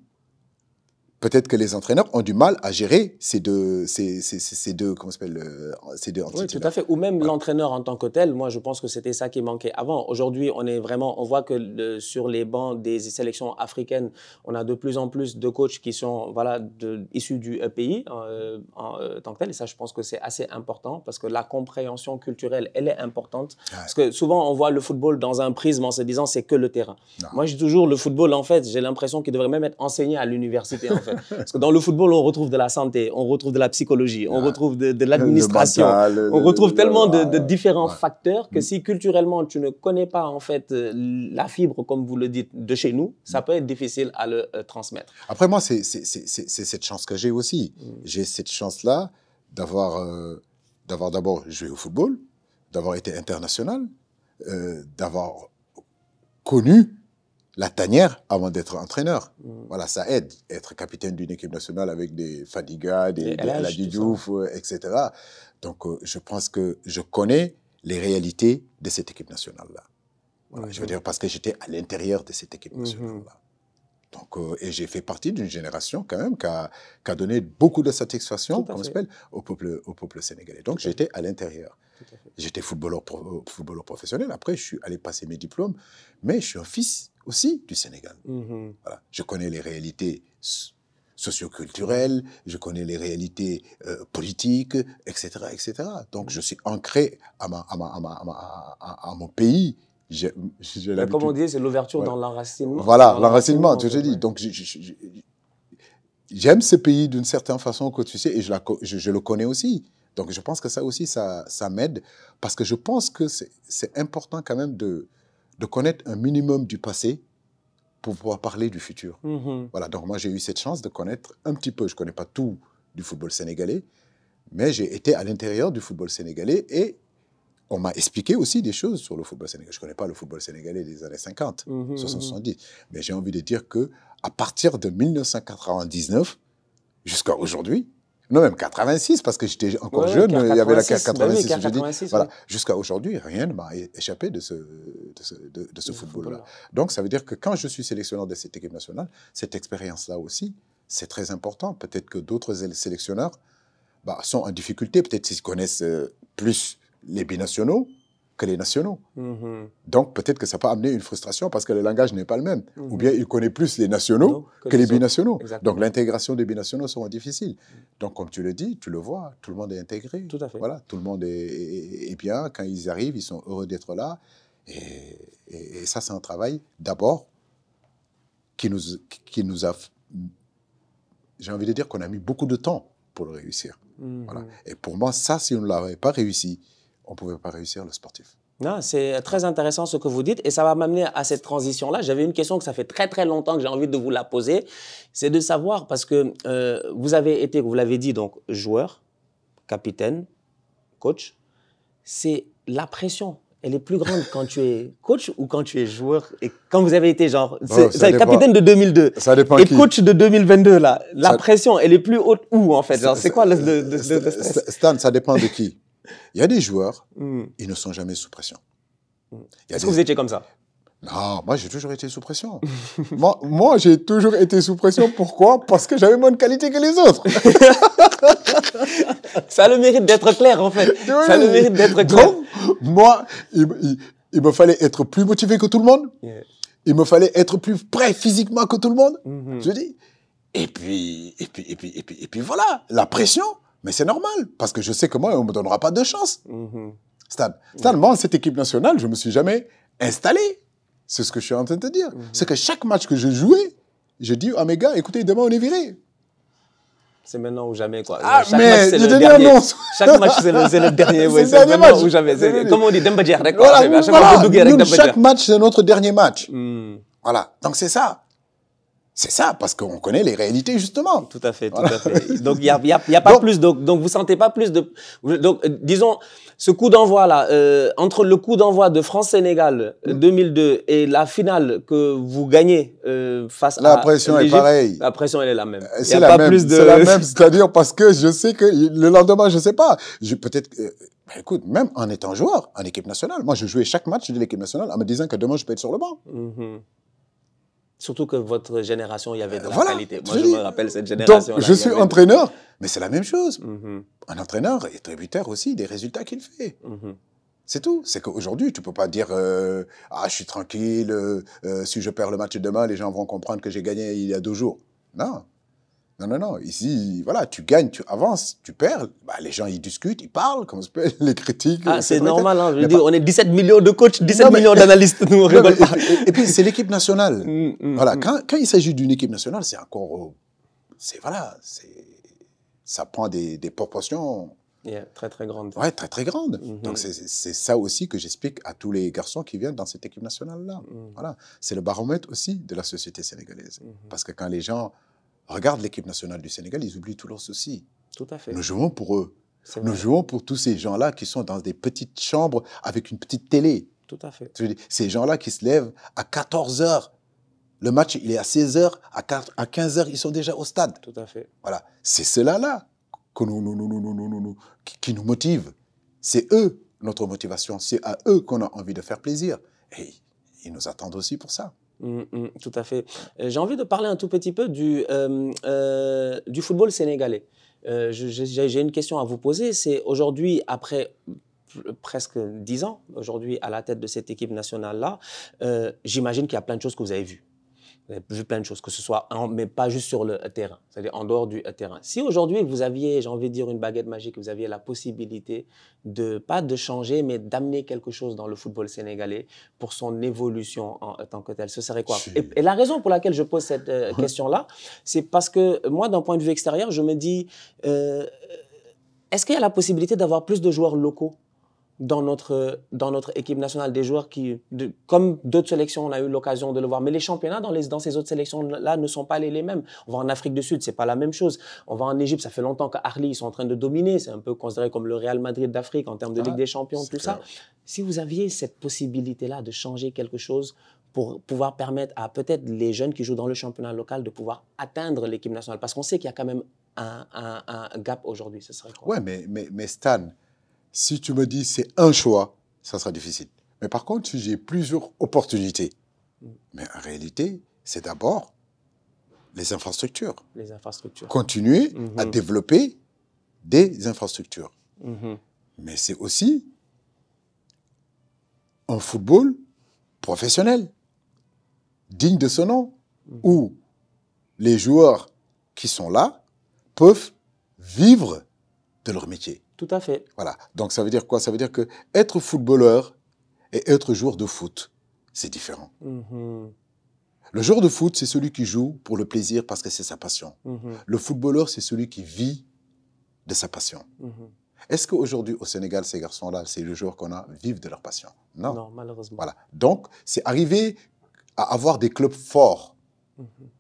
peut-être que les entraîneurs ont du mal à gérer ces deux, ces, ces, ces- ces deux, comment s'appelle, euh, ces deux Oui, entités. tout à fait. Ou même l'entraîneur en tant que tel. Moi, je pense que c'était ça qui manquait avant. Aujourd'hui, on est vraiment, on voit que le- sur les bancs des sélections africaines, on a de plus en plus de coachs qui sont, voilà, de, issus du euh, pays euh, en euh, tant que tel. Et ça, je pense que c'est assez important parce que la compréhension culturelle, elle est importante. Ouais. Parce que souvent, on voit le football dans un prisme en se disant c'est que le terrain. Non. Moi, dis toujours le football, en fait, j'ai l'impression qu'il devrait même être enseigné à l'université, en fait. Parce que dans le football, on retrouve de la santé, on retrouve de la psychologie, on retrouve de, l'administration. On retrouve le- tellement de, différents Ouais. facteurs que Mm. si culturellement tu ne connais pas en fait euh, la fibre, comme vous le dites, de chez nous, ça Mm. peut être difficile à le euh, transmettre. Après, moi, c'est cette chance que j'ai aussi. Mm. J'ai cette chance-là d'avoir euh, d'avoir d'abord joué au football, d'avoir été international, euh, d'avoir connu la tanière avant d'être entraîneur. Mm. Voilà, ça aide. Être capitaine d'une équipe nationale avec des Fadiga, des, Des euh, etc. Donc, euh, je pense que je connais les réalités de cette équipe nationale-là. Voilà, Je veux dire, parce que j'étais à l'intérieur de cette équipe Mhm. nationale-là. Donc, euh, et j'ai fait partie d'une génération quand même qui a, qui a donné beaucoup de satisfaction, fait. s'appelle, au peuple, au peuple sénégalais. Donc, j'étais à l'intérieur. J'étais footballeur, pro- footballeur professionnel. Après, je suis allé passer mes diplômes. Mais je suis un fils aussi du Sénégal. Mhm. Voilà. Je connais les réalités socioculturelles, je connais les réalités euh, politiques, etc., etc. Donc, je suis ancré à, ma, à, ma, à, ma, à, mon pays. Mais Comme on dit, c'est l'ouverture Ouais. dans l'enracinement. Voilà, l'enracinement, tu te dis. Donc, j'aime ce pays d'une certaine façon que tu sais, et je, la je, je le connais aussi. Donc, je pense que ça aussi, ça, ça m'aide, parce que je pense que c'est important quand même de, de connaître un minimum du passé pour pouvoir parler du futur. Mhm. Voilà, donc moi, j'ai eu cette chance de connaître un petit peu, je ne connais pas tout du football sénégalais, mais j'ai été à l'intérieur du football sénégalais et on m'a expliqué aussi des choses sur le football sénégalais. Je ne connais pas le football sénégalais des années 50. Mhm, 60, mhm. 70. Mais j'ai envie de dire que à partir de 1999 jusqu'à aujourd'hui, non même 86 parce que j'étais encore Ouais, jeune, il y avait la 86, bah oui, 86, je dis. 86, Voilà, jusqu'à aujourd'hui, rien ne m'a échappé de ce, de ce, de- de ce Le football-là. Donc ça veut dire que quand je suis sélectionneur de cette équipe nationale, cette expérience-là aussi, c'est très important. Peut-être que d'autres éle- sélectionneurs bah, sont en difficulté. Peut-être qu'ils connaissent euh, plus les binationaux que les nationaux. Mhm. Donc peut-être que ça peut amener une frustration parce que le langage n'est pas le même. Mhm. Ou bien il connaît plus les nationaux Non, que, les binationaux. Exactement. Donc l'intégration des binationaux sera difficile. Donc comme tu le dis, tu le vois, tout le monde est intégré. Tout à fait. Voilà, tout le monde est, est- est bien. Quand ils arrivent, ils sont heureux d'être là. Et, et- et ça, c'est un travail d'abord qui nous, qui nous a... J'ai envie de dire qu'on a mis beaucoup de temps pour le réussir. Mhm. Voilà. Et pour moi, ça, si on ne l'avait pas réussi, on ne pouvait pas réussir le sportif. Non, c'est très intéressant ce que vous dites et ça va m'amener à cette transition-là. J'avais une question que ça fait très très longtemps que j'ai envie de vous la poser. C'est de savoir parce que euh, vous avez été, vous l'avez dit, donc joueur, capitaine, coach. C'est la pression. Elle est plus grande quand tu es coach ou quand tu es joueur et quand vous avez été genre Oh, ça dépend. capitaine de 2002 Ça dépend et qui. coach de 2022 là. La Ça- pression, elle est plus haute où en fait? C'est quoi le, le- le- le- le St- stress Stan, ça dépend de qui. Il y a des joueurs, Hmm. ils ne sont jamais sous pression. A Est-ce des- que vous étiez comme ça? Non, moi j'ai toujours été sous pression. moi, moi j'ai toujours été sous pression. Pourquoi? Parce que j'avais moins de qualité que les autres. Ça a le mérite d'être clair en fait. Ça a le mérite d'être clair. Donc, moi, il, il- il me fallait être plus motivé que tout le monde. Yeah. Il me fallait être plus prêt physiquement que tout le monde. Mhm. Je dis. Et puis, et puis, et puis, et puis, et puis voilà, la pression. Mais c'est normal, parce que je sais que moi, on me donnera pas de chance. Mhm. Stan, Stan, moi, cette équipe nationale, je me suis jamais installé. C'est ce que je suis en train de te dire. Mhm. C'est que chaque match que je jouais, je dis à mes gars, écoutez, demain on est viré. C'est maintenant ou jamais, quoi. Ah, Chaque mais match, c'est le dernier. Chaque match, c'est le, c'est le dernier. Le c'est maintenant match. ou jamais. Comme on dit, Demba d'accord. Voilà, à chaque voilà. chaque match, c'est notre dernier match. Hmm, Voilà. Donc c'est ça. C'est ça, parce qu'on connaît les réalités, justement. Tout à fait, tout Voilà. à fait. Donc, il n'y a, il y a, il y a pas Donc- plus. Donc, donc, vous sentez pas plus de. Donc, euh, disons, ce coup d'envoi-là, euh, entre le coup d'envoi de France-Sénégal euh, 2002 et la finale que vous gagnez euh, face à. La pression est pareille. La pression, elle est la même. A C'est pas la même. plus de. C'est la même. C'est-à-dire parce que je sais que le lendemain, je sais pas. Je peut-être. euh, ben écoute, même en étant joueur en équipe nationale, moi, je jouais chaque match de l'équipe nationale en me disant que demain, je peux être sur le banc. Mhm. Surtout que votre génération, il y avait de la Voilà, qualité. Moi, je me rappelle cette Donc, génération. je suis entraîneur, mais c'est la même chose. Mhm, Un entraîneur est tributaire aussi des résultats qu'il fait. mhm. C'est tout. C'est qu'aujourd'hui, tu peux pas dire euh, ah je suis tranquille. euh, euh, si je perds le match demain, les gens vont comprendre que j'ai gagné il y a deux jours. Non, non, non, non. Ici, voilà, tu gagnes, tu avances, tu perds. Bah, les gens ils discutent, ils parlent, comme ça peut les critiques. Ah, c'est normal. Hein, je veux dire, pas- on est 17 millions de coachs, 17 Non, mais- millions d'analystes. Nous, on Non, rigole mais- pas. et, puis- c'est l'équipe nationale. Mm, mm, Voilà, mm. quand, quand il s'agit d'une équipe nationale, c'est encore, euh, c'est voilà, c'est ça prend des, des proportions Yeah, très, très grande. Ouais, très très grande. Mhm. Donc c'est ça aussi que j'explique à tous les garçons qui viennent dans cette équipe nationale-là. Voilà, c'est le baromètre aussi de la société sénégalaise. Mhm. Parce que quand les gens regardent l'équipe nationale du Sénégal, ils oublient tous leurs soucis. Tout à fait. Nous jouons pour eux. Nous jouons pour tous ces gens-là qui sont dans des petites chambres avec une petite télé. Tout à fait. Ces gens-là qui se lèvent à 14 heures. Le match, il est à 16 heures. À 4 à 15 heures, ils sont déjà au stade. Tout à fait. Voilà, c'est cela-là que nous, nous, nous- qui nous motive. C'est eux, notre motivation. C'est à eux qu'on a envie de faire plaisir. Et ils nous attendent aussi pour ça. Mm, mm, tout à fait. Euh, J'ai envie de parler un tout petit peu du, euh, euh, du football sénégalais. J'ai une question à vous poser. C'est aujourd'hui, après presque dix ans, aujourd'hui à la tête de cette équipe nationale-là, j'imagine qu'il y a plein de choses que vous avez vues. Vous avez vu plein de choses, que ce soit, en- mais pas juste sur le terrain, c'est-à-dire en dehors du terrain. Si aujourd'hui vous aviez, j'ai envie de dire, une baguette magique, vous aviez la possibilité de, pas de changer, mais d'amener quelque chose dans le football sénégalais pour son évolution en tant que tel, ce serait quoi? Et la raison pour laquelle je pose cette euh, question-là, c'est parce que moi, d'un point de vue extérieur, je me dis, euh, est-ce qu'il y a la possibilité d'avoir plus de joueurs locaux? Dans notre, dans notre équipe nationale, des joueurs qui, de- comme d'autres sélections, on a eu l'occasion de le voir, mais les championnats dans, les, dans ces autres sélections-là ne sont pas les, les mêmes. On va en Afrique du Sud, c'est pas la même chose. On va en Égypte, ça fait longtemps qu'Arli, ils sont en train de dominer, c'est un peu considéré comme le Real Madrid d'Afrique en termes de Ah, Ligue des Champions, tout ça. Si vous aviez cette possibilité-là de changer quelque chose pour pouvoir permettre à peut-être les jeunes qui jouent dans le championnat local de pouvoir atteindre l'équipe nationale, parce qu'on sait qu'il y a quand même un, un- un gap aujourd'hui, ce serait quoi? Ouais, mais, mais, mais Stan, si tu me dis c'est un choix, ça sera difficile. Mais par contre, si j'ai plusieurs opportunités, mais en réalité, c'est d'abord les infrastructures. Les infrastructures. Continuer à Mhm. développer des infrastructures. Mhm. Mais c'est aussi un football professionnel, digne de ce nom, mhm. où les joueurs qui sont là peuvent vivre de leur métier. Tout à fait. Voilà. Donc ça veut dire quoi? Ça veut dire que être footballeur et être joueur de foot, c'est différent. Mhm. Le joueur de foot, c'est celui qui joue pour le plaisir parce que c'est sa passion. Mhm. Le footballeur, c'est celui qui vit de sa passion. Mhm. Est-ce qu'aujourd'hui, au Sénégal, ces garçons-là, c'est le joueur qu'on a, vivent de leur passion? Non. Non, malheureusement. Voilà. Donc, c'est arriver à avoir des clubs forts.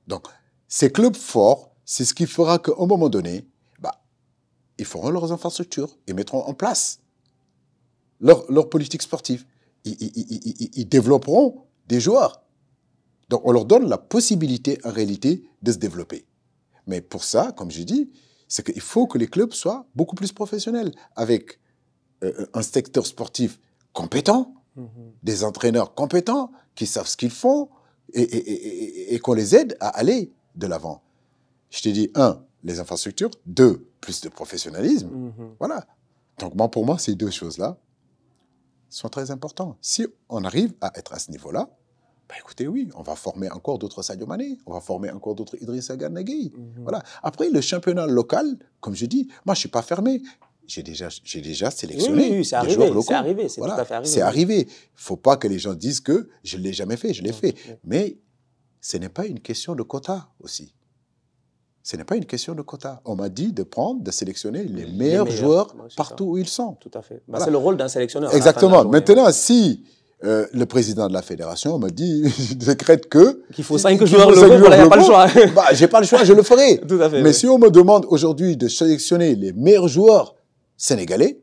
Donc, ces clubs forts, c'est ce qui fera qu'à un moment donné, ils feront leurs infrastructures, ils mettront en place leur, leur politique sportive. Ils, ils, ils, développeront des joueurs. Donc on leur donne la possibilité en réalité de se développer. Mais pour ça, comme je dis, c'est qu'il faut que les clubs soient beaucoup plus professionnels, avec euh, un secteur sportif compétent, mm-hmm. des entraîneurs compétents qui savent ce qu'ils font et, et, et qu'on les aide à aller de l'avant. Je t'ai dit, un, les infrastructures, deux, plus de professionnalisme. Mhm. Voilà. Donc, moi, pour moi, ces deux choses-là sont très importantes. Si on arrive à être à ce niveau-là, bah écoutez, oui, on va former encore d'autres Sadio Mané, on va former encore d'autres Idrissa Gana mhm. Voilà. Après, le championnat local, comme je dis, moi, je suis pas fermé. J'ai déjà, j'ai déjà sélectionné oui, oui, c'est arrivé, C'est arrivé, c'est tout à fait arrivé. C'est arrivé. Il faut pas que les gens disent que je l'ai jamais fait, je l'ai fait. Mais ce n'est pas une question de quota aussi. Ce n'est pas une question de quota. On m'a dit de prendre, de sélectionner les, meilleurs, joueurs partout où ils sont. Tout à fait. Bah, c'est le rôle d'un sélectionneur. Exactement. Maintenant, si euh, le président de la fédération m'a dit, décrète que... Qu'il faut cinq joueurs le il n'y a pas le choix. bah, j'ai pas le choix, je le ferai. Tout à fait. Mais si on me demande aujourd'hui de sélectionner les meilleurs joueurs sénégalais,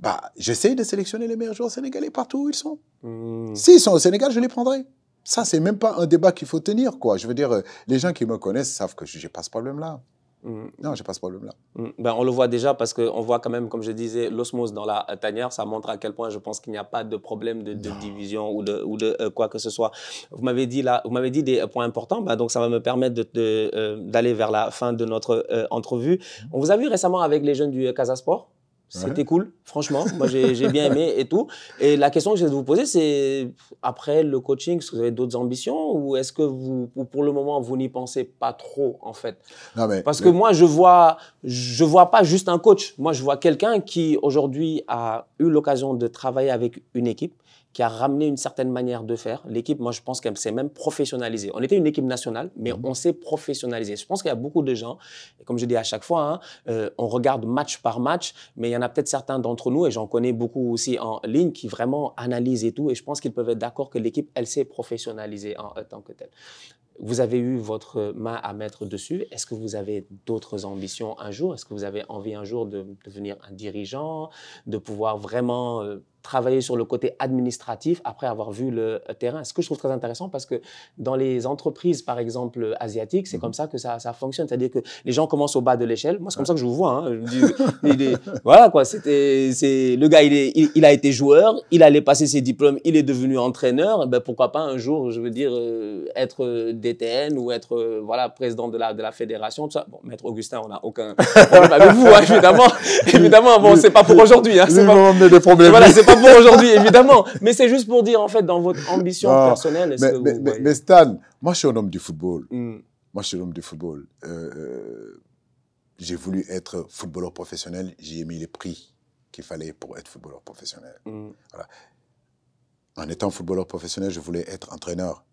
bah, j'essaie de sélectionner les meilleurs joueurs sénégalais partout où ils sont. Hmm. S'ils sont au Sénégal, je les prendrai. Ça, c'est même pas un débat qu'il faut tenir, quoi. Je veux dire, euh, les gens qui me connaissent savent que je n'ai pas ce problème-là. Mm. Non, j'ai pas ce problème-là. Mm. Ben, on le voit déjà parce qu'on voit quand même, comme je disais, l'osmose dans la tanière. Ça montre à quel point je pense qu'il n'y a pas de problème de, division ou de, ou de euh, quoi que ce soit. Vous m'avez dit, là, vous m'avez dit des points importants, ben, donc ça va me permettre d'aller de, euh, vers la fin de notre entrevue. Mm. On vous a vu récemment avec les jeunes du Casasport. C'était cool, franchement. Moi, j'ai bien aimé et tout. Et la question que je vais vous poser, c'est après le coaching, est-ce que vous avez d'autres ambitions ou est-ce que vous, pour le moment, vous n'y pensez pas trop, en fait? Non, mais, Parce que moi, je vois, je vois pas juste un coach. Moi, je vois quelqu'un qui, aujourd'hui, a eu l'occasion de travailler avec une équipe, qui a ramené une certaine manière de faire. L'équipe, moi, je pense qu'elle s'est même professionnalisée. On était une équipe nationale, mais mhm. on s'est professionnalisé. Je pense qu'il y a beaucoup de gens, et comme je dis à chaque fois, hein, euh, on regarde match par match, mais il y en a peut-être certains d'entre nous, et j'en connais beaucoup aussi en ligne, qui vraiment analysent et tout, et je pense qu'ils peuvent être d'accord que l'équipe, elle s'est professionnalisée en tant que telle. Vous avez eu votre main à mettre dessus. Est-ce que vous avez d'autres ambitions un jour? Est-ce que vous avez envie un jour de devenir un dirigeant, de pouvoir vraiment euh, travailler sur le côté administratif après avoir vu le terrain. Ce que je trouve très intéressant parce que dans les entreprises, par exemple, asiatiques, c'est mhm. comme ça que ça, ça fonctionne. C'est-à-dire que les gens commencent au bas de l'échelle. Moi, c'est comme ça que je vous vois. Hein. voilà, quoi. C'était, c'est, le gars, il, est, il, a été joueur, il allait passer ses diplômes, il est devenu entraîneur. Ben, pourquoi pas un jour, je veux dire, euh, être DTN ou être, euh, voilà, président de la, de la fédération, tout ça. Bon, Maître Augustin, on n'a aucun problème avec vous, hein, évidemment. évidemment, bon, c'est pas pour aujourd'hui. Hein, c'est pas, des problèmes. Voilà, pas pour aujourd'hui, évidemment. Mais c'est juste pour dire, en fait, dans votre ambition personnelle. Mais, que mais, mais, Stan, moi, je suis un homme du football. Hmm. Moi, je suis un homme du football. Euh, euh, j'ai voulu être footballeur professionnel. J'ai mis les prix qu'il fallait pour être footballeur professionnel. Hmm. Voilà. En étant footballeur professionnel, je voulais être entraîneur.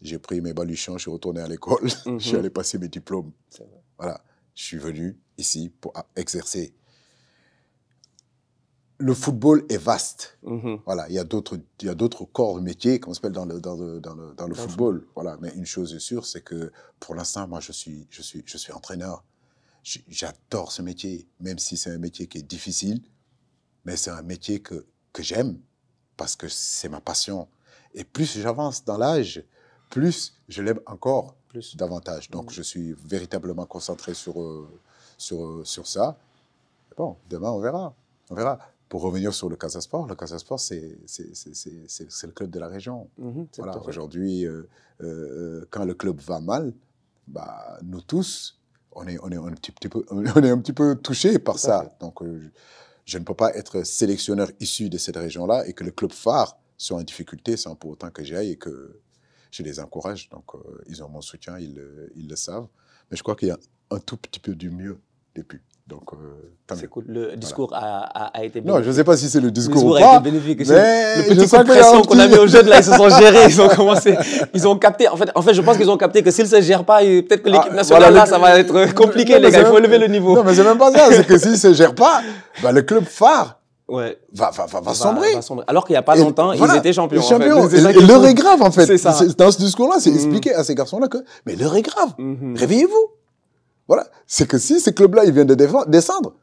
J'ai pris mes baluchons, je suis retourné à l'école, je suis mhm. allé passer mes diplômes. Voilà. Je suis venu ici pour exercer le football est vaste. Mhm. Voilà, il y a d'autres, il y a d'autres corps de métier, comme on s'appelle dans le, dans le, dans le, dans le football. Voilà, mais une chose est sûre, c'est que pour l'instant, moi, je suis, je suis, je suis entraîneur. J'adore ce métier, même si c'est un métier qui est difficile, mais c'est un métier que, que j'aime parce que c'est ma passion. Et plus j'avance dans l'âge, plus je l'aime encore plus. davantage. Donc, mhm. je suis véritablement concentré sur, euh, sur, euh, sur ça. Bon, demain, on verra. On verra pour revenir sur le Casasport, le Casasport, c'est le club de la région. Mhm, voilà, aujourd'hui, euh, euh, quand le club va mal, bah, nous tous, on est, on est, un, petit, peu, on est un petit peu touché par ça. Donc, euh, je ne peux pas être sélectionneur issu de cette région-là et que le club phare soit en difficulté sans pour autant que j'aille et que je les encourage. Donc, euh, ils ont mon soutien, ils, ils le savent. Mais je crois qu'il y a un tout petit peu du mieux depuis. Donc, euh, c'est cool. Le discours a, a, été bénéfique. Non, je ne sais pas si c'est le discours, le discours ou pas. A été bénéfique. Mais le petit coup de pression qu'on a mis au jeu, là, ils se sont gérés. Ils ont commencé. Ils ont capté. En fait, en fait je pense qu'ils ont capté que s'ils ne se gèrent pas, peut-être que l'équipe ah, nationale, là, ça va être compliqué, les gars. Il faut élever le niveau. Non, mais c'est même pas ça. C'est que s'ils ne se gèrent pas, bah, le club phare ouais. va, va, va, va, sombrer. Alors qu'il n'y a pas longtemps, ils étaient champions. champions. En fait. Et, l'heure est grave, en fait. Dans ce discours-là, c'est mm. expliquer à ces garçons-là que, mais l'heure est grave. Mm-hmm. Réveillez-vous. Voilà. C'est que si ces clubs-là, ils viennent de descendre,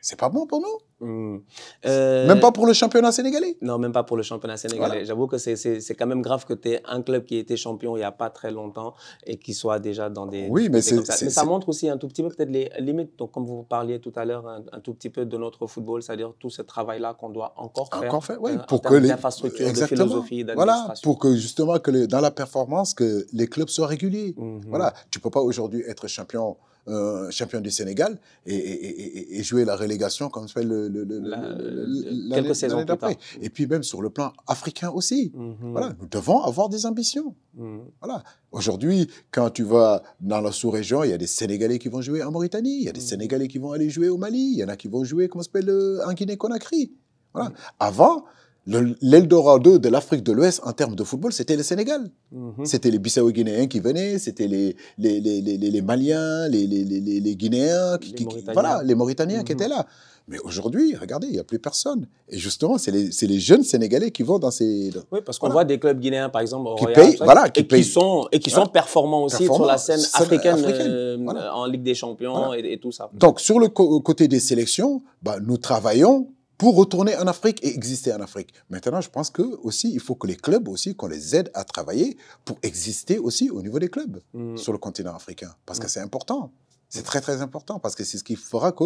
c'est pas bon pour nous. Hmm. Euh, même pas pour le championnat sénégalais Non, même pas pour le championnat sénégalais. J'avoue que c'est quand même grave que tu aies un club qui été champion il n'y a pas très longtemps et qui soit déjà dans des. Oui, mais c'est. Mais ça montre aussi un tout petit peu peut-être les limites. Donc, comme vous parliez tout à l'heure, un, tout petit peu de notre football, c'est-à-dire tout ce travail-là qu'on doit encore faire. Encore faire, oui. Euh, pour que les. infrastructures, de philosophie, Voilà, pour que justement, que dans la performance, que les clubs soient réguliers. Mhm. Voilà. Tu peux pas aujourd'hui être champion euh, champion du Sénégal et, jouer la relégation comme le, le, quelques saisons d'après. Et puis même sur le plan africain aussi. Mhm. Voilà, nous devons avoir des ambitions. Mhm. Voilà. Aujourd'hui, quand tu vas dans la sous-région, il y a des Sénégalais qui vont jouer en Mauritanie, il y a des mhm. Sénégalais qui vont aller jouer au Mali, il y en a qui vont jouer, comment s'appelle, euh, en Guinée-Conakry. Voilà. Avant, l'Eldorado de l'Afrique de l'Ouest en termes de football, c'était le Sénégal. Mhm. C'était les Bissau-Guinéens qui venaient, c'était les, les, les, les, Maliens, les, les, Guinéens, qui, voilà, les Mauritaniens qui mhm. étaient là. Mais aujourd'hui, regardez, il n'y a plus personne. Et justement, c'est les, jeunes Sénégalais qui vont dans ces... Oui, parce qu'on voit des clubs guinéens, par exemple, qui payent, voilà, qui et, qui sont, et qui sont performants aussi sur la scène africaine, euh, en Ligue des Champions et, et, tout ça. Donc, sur le côté des sélections, bah, nous travaillons pour retourner en Afrique et exister en Afrique. Maintenant, je pense que aussi, il faut que les clubs aussi, qu'on les aide à travailler pour exister aussi au niveau des clubs mm. sur le continent africain. Parce que mm. c'est important. C'est très, très important parce que c'est ce qui fera que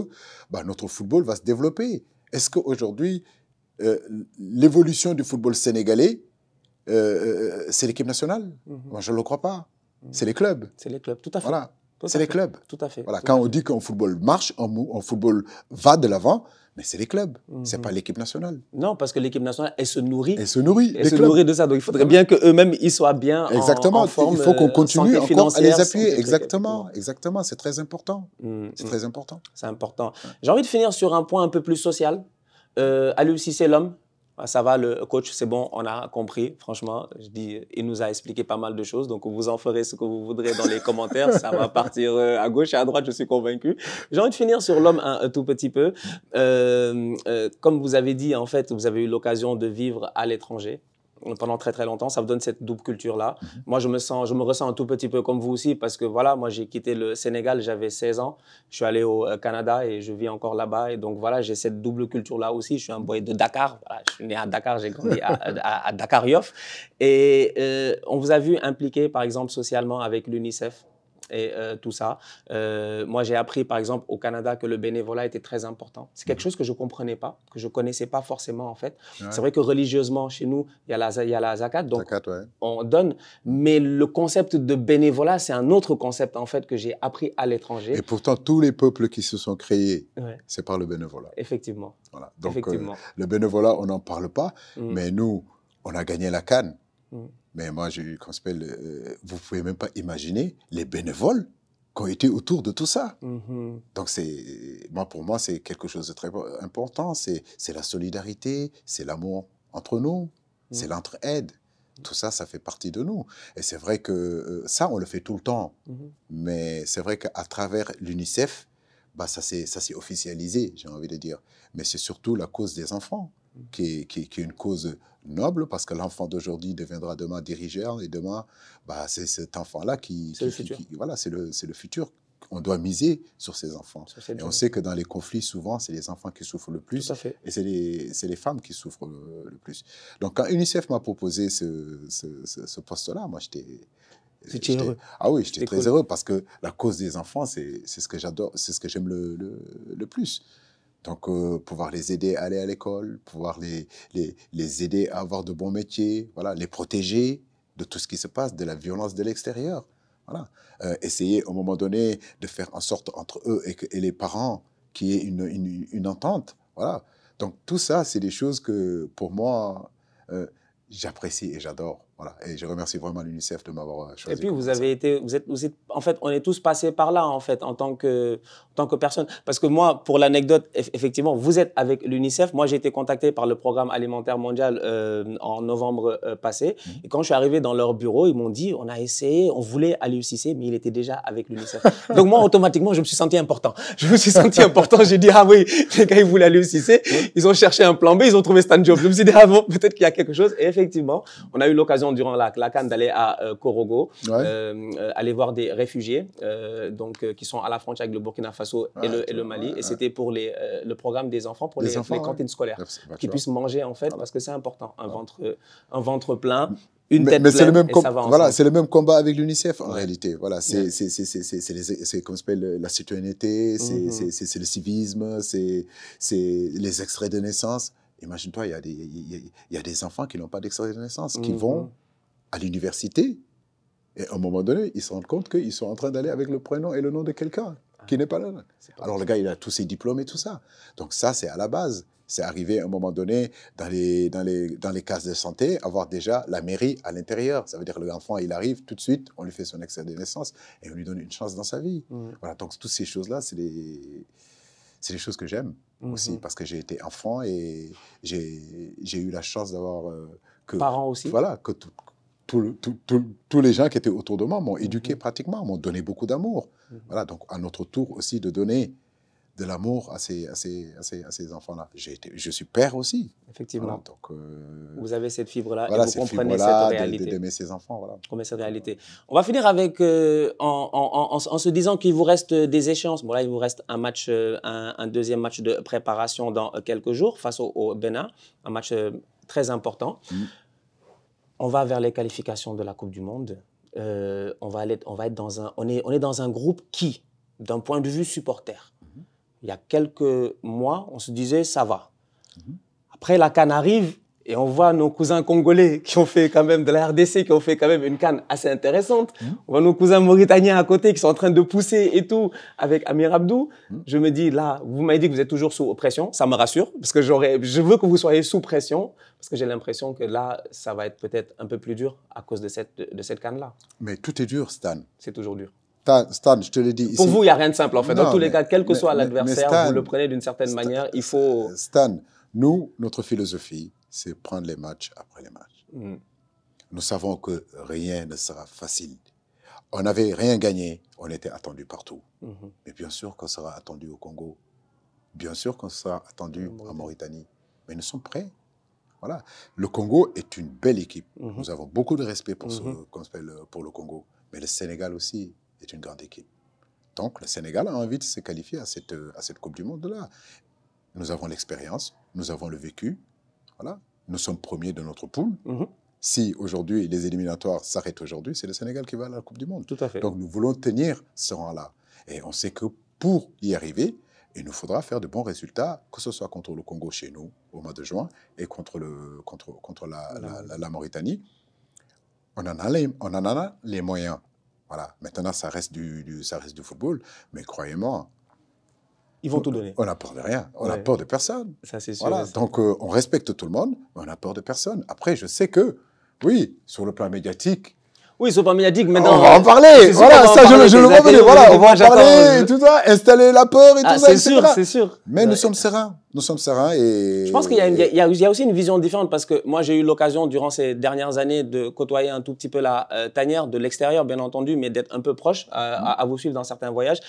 bah, notre football va se développer. Est-ce qu'aujourd'hui, euh, l'évolution du football sénégalais, euh, euh, c'est l'équipe nationale? Mm-hmm. Moi, je ne le crois pas. Mm. C'est les clubs. C'est les clubs, tout à fait. Voilà. C'est les clubs. Tout à fait. Voilà. Quand on dit qu'un football marche, un, football va de l'avant, mais c'est les clubs, Ce c'est mhm. pas l'équipe nationale. Non, parce que l'équipe nationale, elle se nourrit. Elle se nourrit. Elle se nourrit de ça. Donc il faudrait bien qu'eux-mêmes, ils soient bien Exactement. En, forme. Il faut qu'on continue encore à les appuyer. Exactement. Exactement. C'est très important. Mhm. C'est très important. C'est important. J'ai envie de finir sur un point un peu plus social. Euh, c'est l'homme, ça va, le coach, c'est bon, on a compris. Franchement, je dis, il nous a expliqué pas mal de choses. Donc, vous en ferez ce que vous voudrez dans les commentaires. Ça va partir euh, à gauche et à droite, je suis convaincu. J'ai envie de finir sur l'homme un, tout petit peu. Euh, euh, comme vous avez dit, en fait, vous avez eu l'occasion de vivre à l'étranger pendant très très longtemps. Ça vous donne cette double culture-là. Mhm. Moi, je me, sens, je me ressens un tout petit peu comme vous aussi parce que voilà, moi j'ai quitté le Sénégal, j'avais 16 ans. Je suis allé au euh, Canada et je vis encore là-bas. Et donc voilà, j'ai cette double culture-là aussi. Je suis un boy de Dakar. je suis né à Dakar, j'ai grandi à, à, Dakar Yoff. Et euh, on vous a vu impliqué, par exemple, socialement avec l'UNICEF et euh, tout ça. Euh, moi, j'ai appris, par exemple, au Canada, que le bénévolat était très important. C'est quelque mhm. chose que je ne comprenais pas, que je ne connaissais pas forcément, en fait. C'est vrai que religieusement, chez nous, il y a la, y a la zakat, donc on donne. Mais le concept de bénévolat, c'est un autre concept, en fait, que j'ai appris à l'étranger. Et pourtant, tous les peuples qui se sont créés, c'est par le bénévolat. Effectivement. Voilà. Donc, Effectivement. Euh, le bénévolat, on n'en parle pas, mm. mais nous, on a gagné la canne. Mm. Mais moi, j'ai eu, euh, vous pouvez même pas imaginer les bénévoles qui ont été autour de tout ça. Mm-hmm. Donc, c'est, moi, pour moi, c'est quelque chose de très important. C'est, c'est la solidarité, c'est l'amour entre nous, mm. c'est l'entraide. Tout ça, ça fait partie de nous. Et c'est vrai que euh, ça, on le fait tout le temps. Mm-hmm. Mais c'est vrai qu'à travers l'UNICEF, bah, ça s'est officialisé, j'ai envie de dire. Mais c'est surtout la cause des enfants qui est, qui, une cause noble parce que l'enfant d'aujourd'hui deviendra demain dirigeant et demain, bah, c'est cet enfant-là qui, Voilà, c'est le, le futur. On doit miser sur ces enfants. et on sait que dans les conflits, souvent, c'est les enfants qui souffrent le plus. Et c'est les, les, femmes qui souffrent le, plus. Donc, quand UNICEF m'a proposé ce, ce, poste-là, moi, j'étais. heureux. Ah oui, j'étais très heureux parce que la cause des enfants, c'est ce que j'adore, c'est ce que j'aime le, le, plus. Donc, pouvoir les aider à aller à l'école, pouvoir les, les, les, aider à avoir de bons métiers, voilà, les protéger de tout ce qui se passe, de la violence de l'extérieur. Voilà. Euh, essayer, au moment donné, de faire en sorte entre eux et, les parents qu'il y ait une, une, une, entente. Voilà. Donc, tout ça, c'est des choses que, pour moi, euh, j'apprécie et j'adore. Voilà. Et je remercie vraiment l'UNICEF de m'avoir euh, choisi. Et puis, vous avez été, vous êtes, vous êtes, en fait, on est tous passés par là, en fait, en tant que, en tant que personne. Parce que moi, pour l'anecdote, effectivement, vous êtes avec l'UNICEF. Moi, j'ai été contacté par le Programme alimentaire mondial euh, en novembre euh, passé. Mmh. Et quand je suis arrivé dans leur bureau, ils m'ont dit, on a essayé, on voulait aller Cissé, mais il était déjà avec l'UNICEF. Donc moi, automatiquement, je me suis senti important. Je me suis senti important. J'ai dit, ah oui, les gars, ils voulaient aller Cissé. Ils ont cherché un plan B, ils ont trouvé Stan Job. Je me suis dit, ah bon, peut-être qu'il y a quelque chose. Et effectivement, on a eu l'occasion durant la, la Cannes d'aller à euh, Korogo, Ouais. euh, aller voir des réfugiés euh, donc, euh, qui sont à la frontière avec le Burkina Faso et, le, et Mali. ouais, Et c'était pour les, euh, le programme des enfants, pour Les les, enfants, les cantines scolaires, Bah, qu'ils puissent manger en fait, Voilà. parce que c'est important. Un ventre, un ventre plein, une mais, tête mais c'est le pleine, même voilà c'est le même combat avec l'UNICEF en Ouais. réalité voilà c'est c'est c'est c'est c'est c'est les- c'est comme ça s'appelle la citoyenneté c'est Mhm. c'est le civisme c'est c'est les extraits de naissance imagine-toi il y a des il y a, il y a des enfants qui n'ont pas d'extrait de naissance qui Mhm. vont à l'université et à un moment donné ils se rendent compte qu'ils sont en train d'aller avec le prénom et le nom de quelqu'un qui n'est pas là alors le gars, il a tous ses diplômes et tout ça. Donc ça, c'est à la base. C'est arrivé à un moment donné dans les, dans, les, dans les cases de santé, avoir déjà la mairie à l'intérieur. Ça veut dire que l'enfant, il arrive tout de suite, on lui fait son extrait de naissance et on lui donne une chance dans sa vie. Mhm. Voilà, donc toutes ces choses-là, c'est des, c'est des choses que j'aime aussi Mhm. parce que j'ai été enfant et j'ai j'ai eu la chance d'avoir euh, que Parents aussi. voilà que tout- tout le- tout- tout- tous les gens qui étaient autour de moi m'ont éduqué Mhm. pratiquement, m'ont donné beaucoup d'amour. Mhm. Voilà, donc à notre tour aussi de donner de l'amour à ces, à ces, à ces, enfants-là. Je suis père aussi. Effectivement. Voilà, donc, euh, Vous avez cette fibre-là voilà, et vous cette comprenez cette réalité. d'aimer ses enfants. Voilà. Combien cette réalité. On va finir avec euh, en, en- en- en se disant qu'il vous reste des échéances. Bon là, il vous reste un match, euh, un, un deuxième match de préparation dans euh, quelques jours face au, au Bénin, un match euh, très important. Mhm. On va vers les qualifications de la Coupe du Monde. Euh, on va aller, on va être dans un, on est, on est dans un groupe qui, d'un point de vue supporter, Mhm. il y a quelques mois, on se disait ça va. Mhm. Après la canne arrive. Et on voit nos cousins congolais qui ont fait quand même de la RDC, qui ont fait quand même une canne assez intéressante. Mhm. On voit nos cousins mauritaniens à côté qui sont en train de pousser et tout avec Amir Abdou. Mhm. Je me dis là, vous m'avez dit que vous êtes toujours sous pression, ça me rassure parce que j'aurais, je veux que vous soyez sous pression parce que j'ai l'impression que là, ça va être peut-être un peu plus dur à cause de cette de cette canne là. Mais tout est dur, Stan. C'est toujours dur. Stan, Stan, je te le dis. Pour ici. vous, il y a rien de simple en fait. Dans Non, tous les cas, quel que mais- soit l'adversaire, vous le prenez d'une certaine Stan- manière. Il faut. Stan, nous, notre philosophie, c'est prendre les matchs après les matchs. Mhm. Nous savons que rien ne sera facile. On n'avait rien gagné, on était attendu partout. Mhm. Mais bien sûr qu'on sera attendu au Congo. Bien sûr qu'on sera attendu En en Mauritanie. Mais nous sommes prêts. Voilà. Le Congo est une belle équipe. Mhm. Nous avons beaucoup de respect pour, ce- Mhm. s'appelle, euh, pour le Congo. Mais le Sénégal aussi est une grande équipe. Donc le Sénégal a envie de se qualifier à cette, euh, à cette Coupe du Monde-là. Nous avons l'expérience, nous avons le vécu. Voilà. Nous sommes premiers de notre poule. Mhm. Si aujourd'hui les éliminatoires s'arrêtent aujourd'hui, c'est le Sénégal qui va à la Coupe du Monde. Tout à fait. Donc nous voulons tenir ce rang-là. Et on sait que pour y arriver, il nous faudra faire de bons résultats, que ce soit contre le Congo chez nous au mois de juin et contre, le, contre, contre la, la- la- la Mauritanie. On en, a les, on en a les moyens. Voilà. Maintenant, ça reste du, du- ça reste du football. Mais croyez-moi, Ils vont tout donner. on n'a peur de rien. On n'a Ouais. peur de personne. Ça c'est sûr. Voilà. Donc, euh, on respecte tout le monde, mais on n'a peur de personne. Après, je sais que, oui, sur le plan médiatique, Oui, ils sont pas médiatiques, mais dans- on va en parler. Voilà, ça, je, le vois venir. Voilà, on va en parler et tout ça, installer la peur et Ah, tout ça, c'est sûr, c'est sûr. Mais nous sommes sereins. Nous sommes sereins et. Je pense qu'il y, a aussi une vision différente parce que moi, j'ai eu l'occasion durant ces dernières années de côtoyer un tout petit peu la euh, tanière de l'extérieur, bien entendu, mais d'être un peu proche euh, à vous suivre dans certains voyages.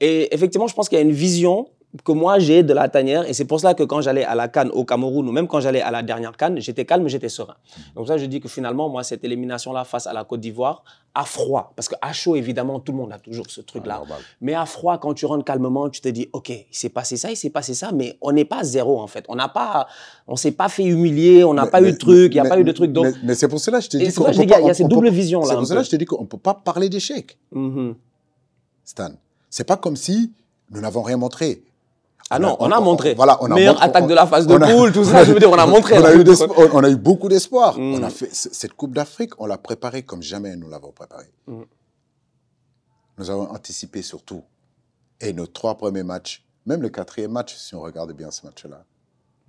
Et effectivement, je pense qu'il y a une vision que moi j'ai de la tanière et c'est pour cela que quand j'allais à la Cannes au Cameroun ou même quand j'allais à la dernière Cannes, j'étais calme, j'étais serein. Donc ça, je dis que finalement, moi, cette élimination-là face à la Côte d'Ivoire, à froid, parce qu'à chaud, évidemment, tout le monde a toujours ce Ah, truc-là. normal. Mais à froid, quand tu rentres calmement, tu te dis, OK, il s'est passé ça, il s'est passé ça, mais on n'est pas zéro, en fait. On n'a pas, on s'est pas fait humilier, on n'a pas mais- eu de truc, il n'y a mais- pas eu de truc. Donc, Mais, mais c'est pour cela que je t'ai dit qu'on que peut y a- pas- il y a cette double vision, là, C'est pour cela que je t'ai dit qu'on ne peut pas parler d'échec, mhm. Stan. C'est pas comme si nous n'avons rien montré. Ah non, on a montré. Voilà, on a Meilleure montré- attaque on- de la phase de poule, tout ça, je veux dire, on a montré. on, là. a eu des- on- on a eu beaucoup d'espoir. Mm. On a fait cette Coupe d'Afrique, on l'a préparée comme jamais nous l'avons préparée. Mm. nous avons anticipé sur tout. Et nos trois premiers matchs, même le quatrième match, si on regarde bien ce match-là,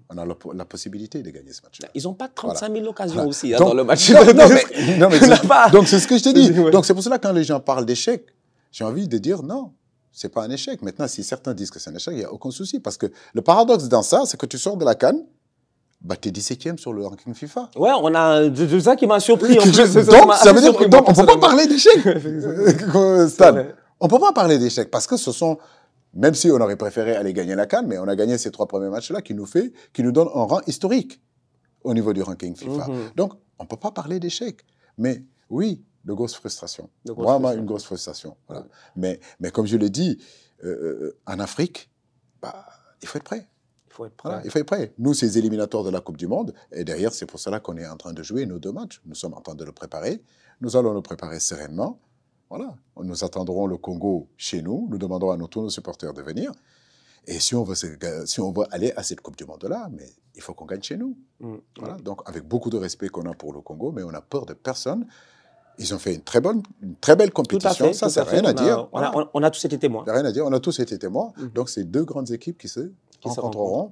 on a la, la, possibilité de gagner ce match-là. Ils n'ont pas 35 000 voilà. occasions Voilà. aussi hein, dans le match. Non, non, mais, non, mais donc c'est ce que je te dis. Donc c'est pour cela que quand les gens parlent d'échec, j'ai envie de dire non, c'est pas un échec. Maintenant, si certains disent que c'est un échec, il n'y a aucun souci. Parce que le paradoxe dans ça, c'est que tu sors de la canne, bah, tu es 17e sur le ranking FIFA. Ouais, on a. C'est c'est ça qui m'a surpris. en plus. Donc, ça veut dire donc, on ne peut pas parler d'échec, Stan. On ne peut pas parler d'échec parce que ce sont, même si on aurait préféré aller gagner la canne, mais on a gagné ces trois premiers matchs-là qui nous fait, qui nous donne un rang historique au niveau du ranking FIFA. Mhm. Donc, on ne peut pas parler d'échec. Mais oui, de grosses frustrations. De grosses Vraiment frustrations. une grosse frustration. Voilà. Mais, mais comme je l'ai dit, euh, euh, en Afrique, bah, il faut être prêt. Il faut être prêt. Voilà, il faut être prêt. Nous, c'est les éliminatoires de la Coupe du Monde. Et derrière, c'est pour cela qu'on est en train de jouer nos deux matchs. Nous sommes en train de le préparer. Nous allons le préparer sereinement. Voilà. Nous attendrons le Congo chez nous. Nous demanderons à nos, tous nos supporters de venir. Et si on veut, si on veut aller à cette Coupe du Monde-là, mais il faut qu'on gagne chez nous. Mm. Voilà. Donc, avec beaucoup de respect qu'on a pour le Congo, mais on a peur de personne. Ils ont fait une très bonne, une très belle Tout à compétition. fait. ça, à fait. rien à On a- dire. On a, Voilà. on a tous été témoins. Rien à dire. On a tous été témoins. Donc, c'est deux grandes équipes qui se Qui rencontreront.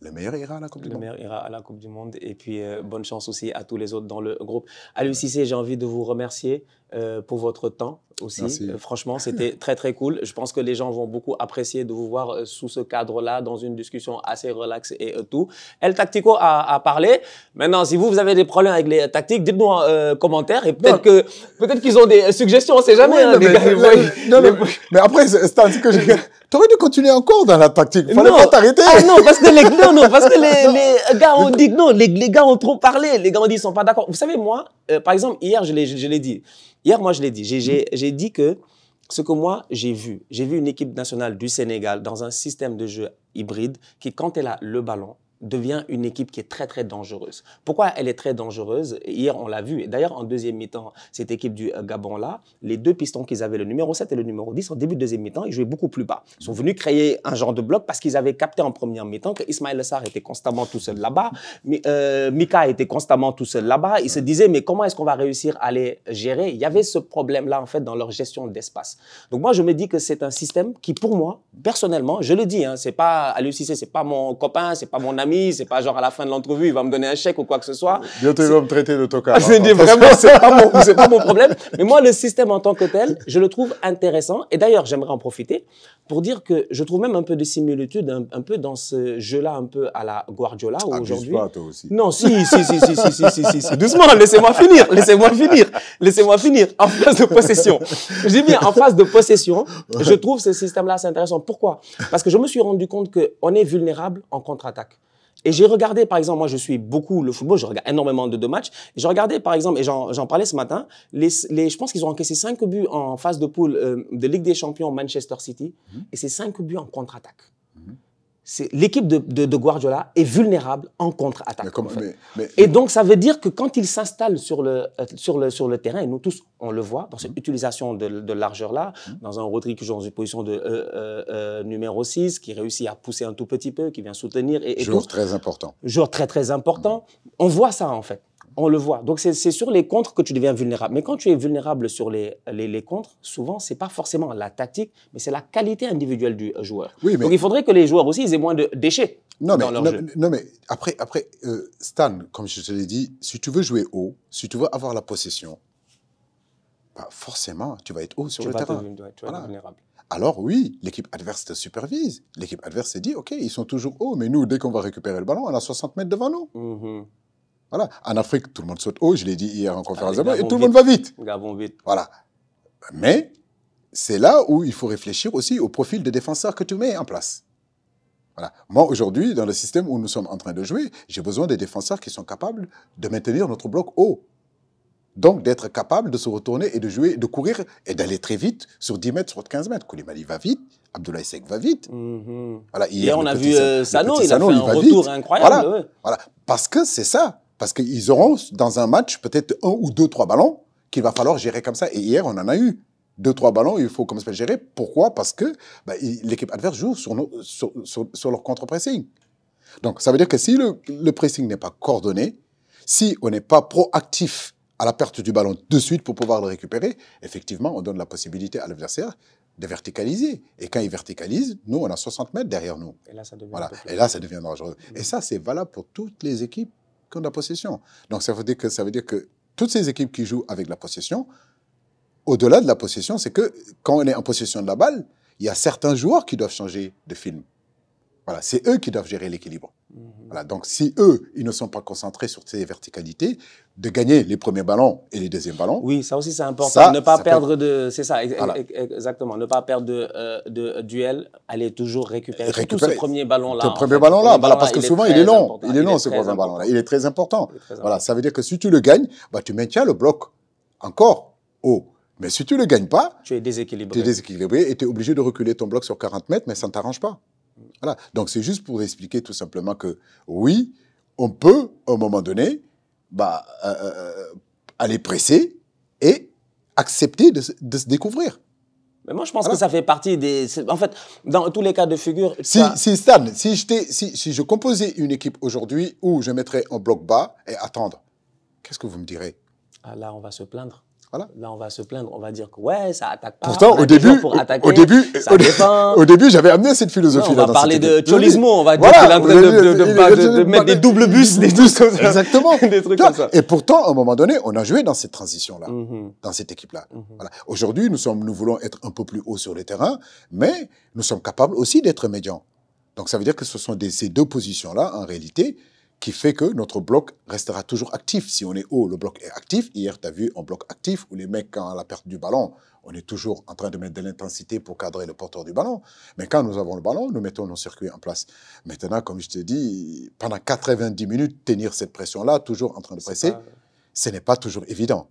Le meilleur ira à la Coupe du Le Monde. meilleur ira à la Coupe du Monde. Et puis, euh, bonne chance aussi à tous les autres dans le groupe. Aliou Cissé, j'ai envie de vous remercier euh, pour votre temps aussi. Merci. Euh, franchement, c'était très, très cool. Je pense que les gens vont beaucoup apprécier de vous voir euh, sous ce cadre-là, dans une discussion assez relaxe et euh, tout. El Tactico a, a parlé. Maintenant, si vous, vous avez des problèmes avec les tactiques, dites-nous en euh, commentaire. Et peut-être que peut-être qu'ils ont des suggestions, on ne sait jamais. Oui, hein, mais, gars, ils voient- non, les- mais- mais après, c'est un que j'ai. T'aurais dû continuer encore dans la tactique. Fallait Non. pas t'arrêter. Ah non, parce que les, non, non, parce que les, les gars ont dit non, les, les gars ont trop parlé, les gars ont dit qu'ils sont pas d'accord. Vous savez, moi, euh, par exemple, hier, je l'ai, je l'ai dit. Hier, moi, je l'ai dit. J'ai, j'ai, j'ai dit que ce que moi, j'ai vu, j'ai vu une équipe nationale du Sénégal dans un système de jeu hybride qui, quand elle a le ballon, devient une équipe qui est très très dangereuse. Pourquoi elle est très dangereuse? Hier, on l'a vu. Et D'ailleurs, en deuxième mi-temps, cette équipe du euh, Gabon-là, les deux pistons qu'ils avaient, le numéro 7 et le numéro 10, en début de deuxième mi-temps, ils jouaient beaucoup plus bas. Ils sont venus créer un genre de bloc parce qu'ils avaient capté en première mi-temps que Ismaël Sarr était constamment tout seul là-bas, euh, Mika était constamment tout seul là-bas. Ils se disaient, mais comment est-ce qu'on va réussir à les gérer? Il y avait ce problème-là, en fait, dans leur gestion d'espace. Donc moi, je me dis que c'est un système qui, pour moi, personnellement, je le dis, hein, c'est pas Aliou Cissé, c'est pas mon copain, c'est pas mon ami, c'est pas genre à la fin de l'entrevue, il va me donner un chèque ou quoi que ce soit. Bientôt, ils vont me traiter de tocard. Je dis vraiment, c'est pas, mon, pas mon problème. Mais moi, le système en tant que tel, je le trouve intéressant. Et d'ailleurs, j'aimerais en profiter pour dire que je trouve même un peu de similitude, un, un peu dans ce jeu-là, un peu à la Guardiola, aujourd'hui. pas, toi aussi. Non, si, si, si, si, si, si, si, si, si. Doucement, laissez-moi finir, laissez-moi finir, laissez-moi finir. En phase de possession. Je dis bien, en phase de possession, je trouve ce système-là assez intéressant. Pourquoi? Parce que je me suis rendu compte qu'on est vulnérable en contre-attaque. Et j'ai regardé, par exemple, moi je suis beaucoup le football, je regarde énormément de, de matchs. J'ai regardé, par exemple, et j'en j'en parlais ce matin, les, les, je pense qu'ils ont encaissé 5 buts en phase de poule euh, de Ligue des Champions Manchester City, et c'est 5 buts en contre-attaque. C'est L'équipe de, de, de Guardiola est vulnérable en contre-attaque. En fait. Et donc, ça veut dire que quand il s'installe sur le, euh, sur, le, sur le terrain, et nous tous, on le voit, dans cette utilisation de, de largeur-là, dans un Rodri qui joue dans une position de euh, euh, euh, numéro 6, qui réussit à pousser un tout petit peu, qui vient soutenir et, et joueur tout. très important. Joueur très, très important. On voit ça, en fait. On le voit. Donc, c'est sur les contres que tu deviens vulnérable. Mais quand tu es vulnérable sur les, les, les contres, souvent, c'est pas forcément la tactique, mais c'est la qualité individuelle du euh, joueur. Oui, mais Donc, il faudrait que les joueurs aussi ils aient moins de déchets Non, mais, dans leur non, jeu. non, mais après, après euh, Stan, comme je te l'ai dit, si tu veux jouer haut, si tu veux avoir la possession, bah forcément, tu vas être haut sur Tu le te- terrain. tu vas être vulnérable. Alors oui, l'équipe adverse te supervise. L'équipe adverse se dit, OK, ils sont toujours hauts, mais nous, dès qu'on va récupérer le ballon, on a 60 mètres devant nous. Mhm. Voilà. En Afrique, tout le monde saute haut, je l'ai dit hier en conférence presse, gars et tout le monde va vite. Gabon vite. Voilà. Mais c'est là où il faut réfléchir aussi au profil de défenseur que tu mets en place. Voilà. Moi, aujourd'hui, dans le système où nous sommes en train de jouer, j'ai besoin des défenseurs qui sont capables de maintenir notre bloc haut. Donc, d'être capable de se retourner et de jouer, de courir et d'aller très vite sur 10 mètres, sur 15 mètres. Koulibaly va vite, Abdoulaye Seck va vite. Mhm. Voilà, Hier, on le a vu euh, Sano, il a Sano, fait un retour vite. incroyable. Voilà. ouais. Voilà, parce que c'est ça. Parce qu'ils auront dans un match peut-être un ou deux, trois ballons qu'il va falloir gérer comme ça. Et hier, on en a eu. Deux, trois ballons, il faut comme ça gérer. Pourquoi? Parce que bah, l'équipe adverse joue sur, nos- sur, sur- sur leur contre-pressing. Donc, ça veut dire que si le, le pressing n'est pas coordonné, si on n'est pas proactif à la perte du ballon de suite pour pouvoir le récupérer, effectivement, on donne la possibilité à l'adversaire de verticaliser. Et quand il verticalise, nous, on a 60 mètres derrière nous. Et là, ça devient, voilà. Et là, ça devient dangereux. Et ça, c'est valable pour toutes les équipes qui ont la possession. Donc, ça veut dire que, ça veut dire que toutes ces équipes qui jouent avec la possession, au-delà de la possession, c'est que quand on est en possession de la balle, il y a certains joueurs qui doivent changer de film. Voilà, c'est eux qui doivent gérer l'équilibre. Mhm. Voilà, donc si eux, ils ne sont pas concentrés sur ces verticalités, de gagner les premiers ballons et les deuxièmes ballons. Oui, ça aussi c'est important. ne pas perdre de, c'est ça, exactement, ne pas perdre de, euh, de duel, aller toujours récupérer, récupérer. ce premier ballon là. Ce premier ballon là, voilà, parce que souvent il est long, il est long ce premier ballon là, il est très important. Voilà, ça veut dire que si tu le gagnes, bah tu maintiens le bloc encore haut. Mais si tu ne le gagnes pas, tu es déséquilibré. Tu es déséquilibré et tu es obligé de reculer ton bloc sur 40 mètres, mais ça ne t'arrange pas. Voilà. Donc c'est juste pour expliquer tout simplement que oui, on peut, à un moment donné, bah, euh, euh, aller presser et accepter de, se découvrir. Mais moi, je pense que ça fait partie des. En fait, dans tous les cas de figure. Si, si Stan, si je, si, si je composais une équipe aujourd'hui où je mettrais un bloc bas et attendre, qu'est-ce que vous me direz? Ah, Là, on va se plaindre. Là, on va se plaindre, on va dire que ouais, ça attaque pas. Pourtant, au début, au début, au, début, j'avais amené cette philosophie. là. on va parler de cholismo, on va dire qu'il est en train de, mettre des doubles bus, des trucs comme ça. Exactement. des trucs comme ça. Et pourtant, à un moment donné, on a joué dans cette transition-là, mhm. dans cette équipe-là. Mhm. voilà. Aujourd'hui, nous sommes, nous voulons être un peu plus haut sur le terrain, mais nous sommes capables aussi d'être médians. Donc, ça veut dire que ce sont des, ces deux positions-là, en réalité, qui fait que notre bloc restera toujours actif. Si on est haut, le bloc est actif. Hier, tu as vu un bloc actif où les mecs, quand la perte du ballon, on est toujours en train de mettre de l'intensité pour cadrer le porteur du ballon. Mais quand nous avons le ballon, nous mettons nos circuits en place. Maintenant, comme je te dis, pendant 90 minutes, tenir cette pression-là, toujours en train de presser, ce n'est pas toujours évident.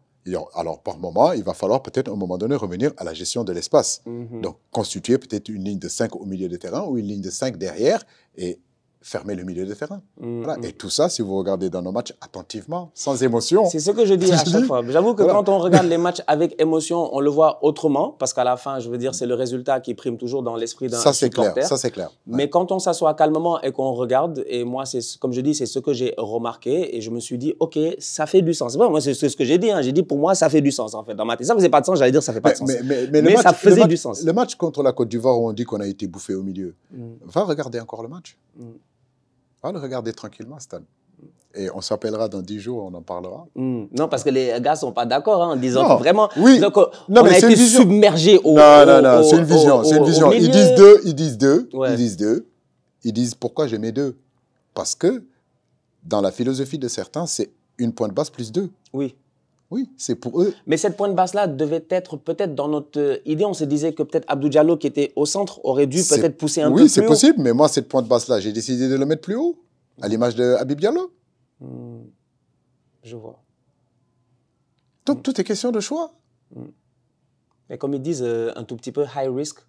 Alors, par moment, il va falloir peut-être à un moment donné revenir à la gestion de l'espace. Mhm. Donc, constituer peut-être une ligne de 5 au milieu de terrain ou une ligne de 5 derrière et fermer le milieu de terrain. Mm, mm. Et tout ça, si vous regardez dans nos matchs attentivement, sans émotion. C'est ce que je dis à chaque fois. J'avoue que quand on regarde les matchs avec émotion, on le voit autrement, parce qu'à la fin, je veux dire, c'est le résultat qui prime toujours dans l'esprit d'un supporter. Ça, c'est clair. Ça, c'est clair. Mais quand on s'assoit calmement et qu'on regarde, et moi, c'est comme je dis, c'est ce que j'ai remarqué, et je me suis dit, OK, ça fait du sens. moi, c'est ce que j'ai dit. Hein. J'ai dit, pour moi, ça fait du sens, en fait. Dans ma tête, ça faisait pas de sens, j'allais dire, ça fait pas de sens. Mais, mais, ça faisait du sens. Le match contre la Côte d'Ivoire, où on dit qu'on a été bouffé au milieu, mm. va regarder encore le match. Va le regarder tranquillement, Stan. Et on s'appellera dans dix jours, on en parlera. Hmm. Non, parce que les gars sont pas d'accord hein, en disant vraiment. Oui. Donc, non, on a été submergé au. Non, non, non, c'est une vision. C'est une vision. Ils disent deux, ils disent deux, ils disent deux. Ils disent pourquoi j'ai mis deux Parce que dans la philosophie de certains, c'est une pointe basse plus deux. Oui. Oui, c'est pour eux. Mais cette pointe basse-là devait être peut-être dans notre idée. On se disait que peut-être Abdou Diallo, qui était au centre, aurait dû peut-être pousser un peu plus haut. Oui, c'est possible, mais moi, cette pointe basse-là, j'ai décidé de le mettre plus haut, à l'image de Habib Diallo. Hmm. Je vois. Donc, hmm. tout est question de choix. Hmm. Mais comme ils disent, euh, un tout petit peu high risk,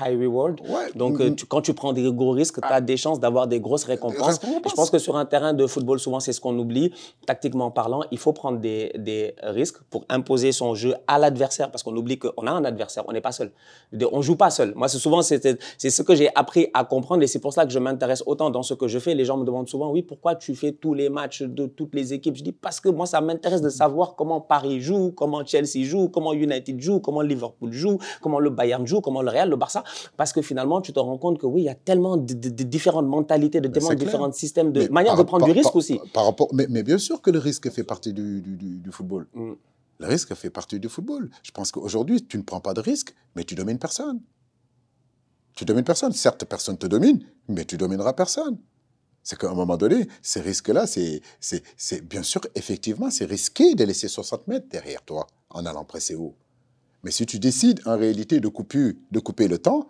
high reward. Donc, euh, quand tu prends des gros risques, tu as des chances d'avoir des grosses récompenses. Je pense que sur un terrain de football, souvent, c'est ce qu'on oublie. Tactiquement parlant, il faut prendre des, des risques pour imposer son jeu à l'adversaire parce qu'on oublie qu'on a un adversaire, on n'est pas seul. On joue pas seul. Moi, c'est souvent, c'est ce que j'ai appris à comprendre et c'est pour ça que je m'intéresse autant dans ce que je fais. Les gens me demandent souvent, oui, pourquoi tu fais tous les matchs de toutes les équipes? Je dis, parce que moi, ça m'intéresse de savoir comment Paris joue, comment Chelsea joue, comment United joue, comment Liverpool joue, comment le Bayern joue, comment le Real, le Barça parce que finalement, tu te rends compte que oui, il y a tellement de, différentes mentalités, de tellement différents systèmes, de manières de prendre du risque aussi. Par rapport, mais, bien sûr que le risque fait partie du, football. Mm. Le risque fait partie du football. Je pense qu'aujourd'hui, tu ne prends pas de risque, mais tu domines personne. Tu domines personne. Certes, personne te domine, mais tu domineras personne. C'est qu'à un moment donné, ces risques-là, c'est, bien sûr, effectivement, c'est risqué de laisser 60 mètres derrière toi en allant presser haut. Mais si tu décides en réalité de couper, de couper le temps,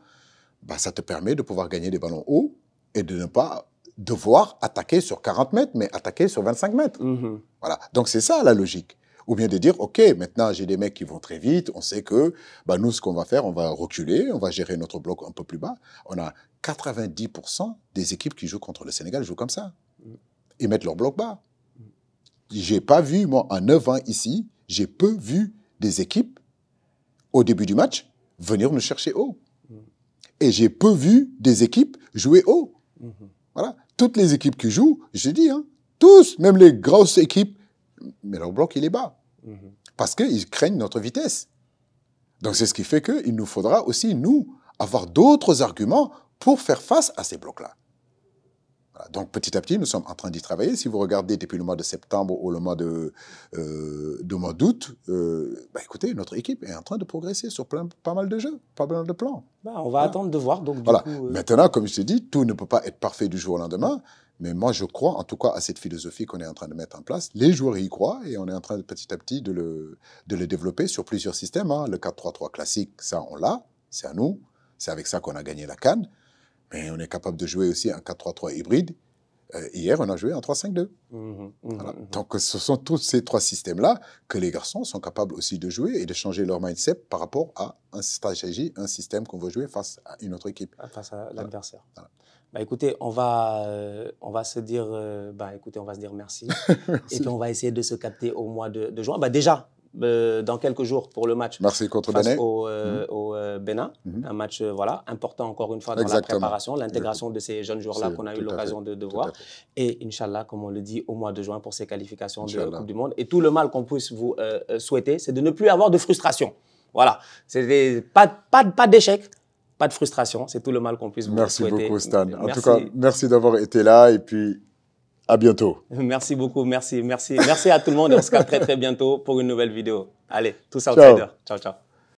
bah, ça te permet de pouvoir gagner des ballons hauts et de ne pas devoir attaquer sur 40 mètres, mais attaquer sur 25 mètres. Mm-hmm. Voilà. Donc c'est ça la logique. Ou bien de dire, OK, maintenant j'ai des mecs qui vont très vite, on sait que bah, nous, ce qu'on va faire, on va reculer, on va gérer notre bloc un peu plus bas. On a 90% des équipes qui jouent contre le Sénégal jouent comme ça. Mm. Ils mettent leur bloc bas. J'ai pas vu, moi, en 9 ans ici, j'ai peu vu des équipes au début du match, venir nous chercher haut. Et j'ai peu vu des équipes jouer haut. Voilà. Toutes les équipes qui jouent, je dis, hein, tous, même les grosses équipes, mais leur bloc, il est bas. Parce qu'ils craignent notre vitesse. Donc c'est ce qui fait qu'il nous faudra aussi, nous, avoir d'autres arguments pour faire face à ces blocs-là. Donc petit à petit, nous sommes en train d'y travailler. Si vous regardez depuis le mois de septembre ou le mois de, euh, mois d'août, euh, bah, écoutez, notre équipe est en train de progresser sur plein, pas mal de jeux, pas mal de plans. Bah, on va attendre de voir. Donc, voilà. Euh, Maintenant, comme je t'ai dit, tout ne peut pas être parfait du jour au lendemain. Mais moi, je crois en tout cas à cette philosophie qu'on est en train de mettre en place. Les joueurs y croient et on est en train de petit à petit de le, de le développer sur plusieurs systèmes. Hein. Le 4-3-3 classique, ça, on l'a, c'est à nous. C'est avec ça qu'on a gagné la Cannes. Mais on est capable de jouer aussi un 4-3-3 hybride. Euh, hier, on a joué en 3-5-2. Mmh, mmh, mmh, Donc, ce sont tous ces trois systèmes-là que les garçons sont capables aussi de jouer et de changer leur mindset par rapport à une stratégie, un système qu'on veut jouer face à une autre équipe. Face à l'adversaire. Bah, écoutez, on va, euh, on va se dire, euh, bah, écoutez, on va se dire merci. Et puis on va essayer de se capter au mois de, de juin. Bah, déjà, euh, dans quelques jours pour le match contre face au, euh, mhm. au euh, Bénin. Mhm. Un match voilà, important encore une fois dans la préparation, l'intégration de ces jeunes joueurs-là qu'on a eu l'occasion de, de voir. Et Inch'Allah, comme on le dit, au mois de juin pour ces qualifications de Coupe du Monde. Et tout le mal qu'on puisse vous souhaiter, c'est de ne plus avoir de frustration. Voilà, c'est pas, pas, pas d'échec, pas de frustration, c'est tout le mal qu'on puisse vous souhaiter. Merci beaucoup Stan. En tout cas, merci d'avoir été là et puis à bientôt. Merci beaucoup, merci, merci. Merci à tout le monde et on se capte très très bientôt pour une nouvelle vidéo. Allez, tous outsiders. Ciao, ciao. ciao.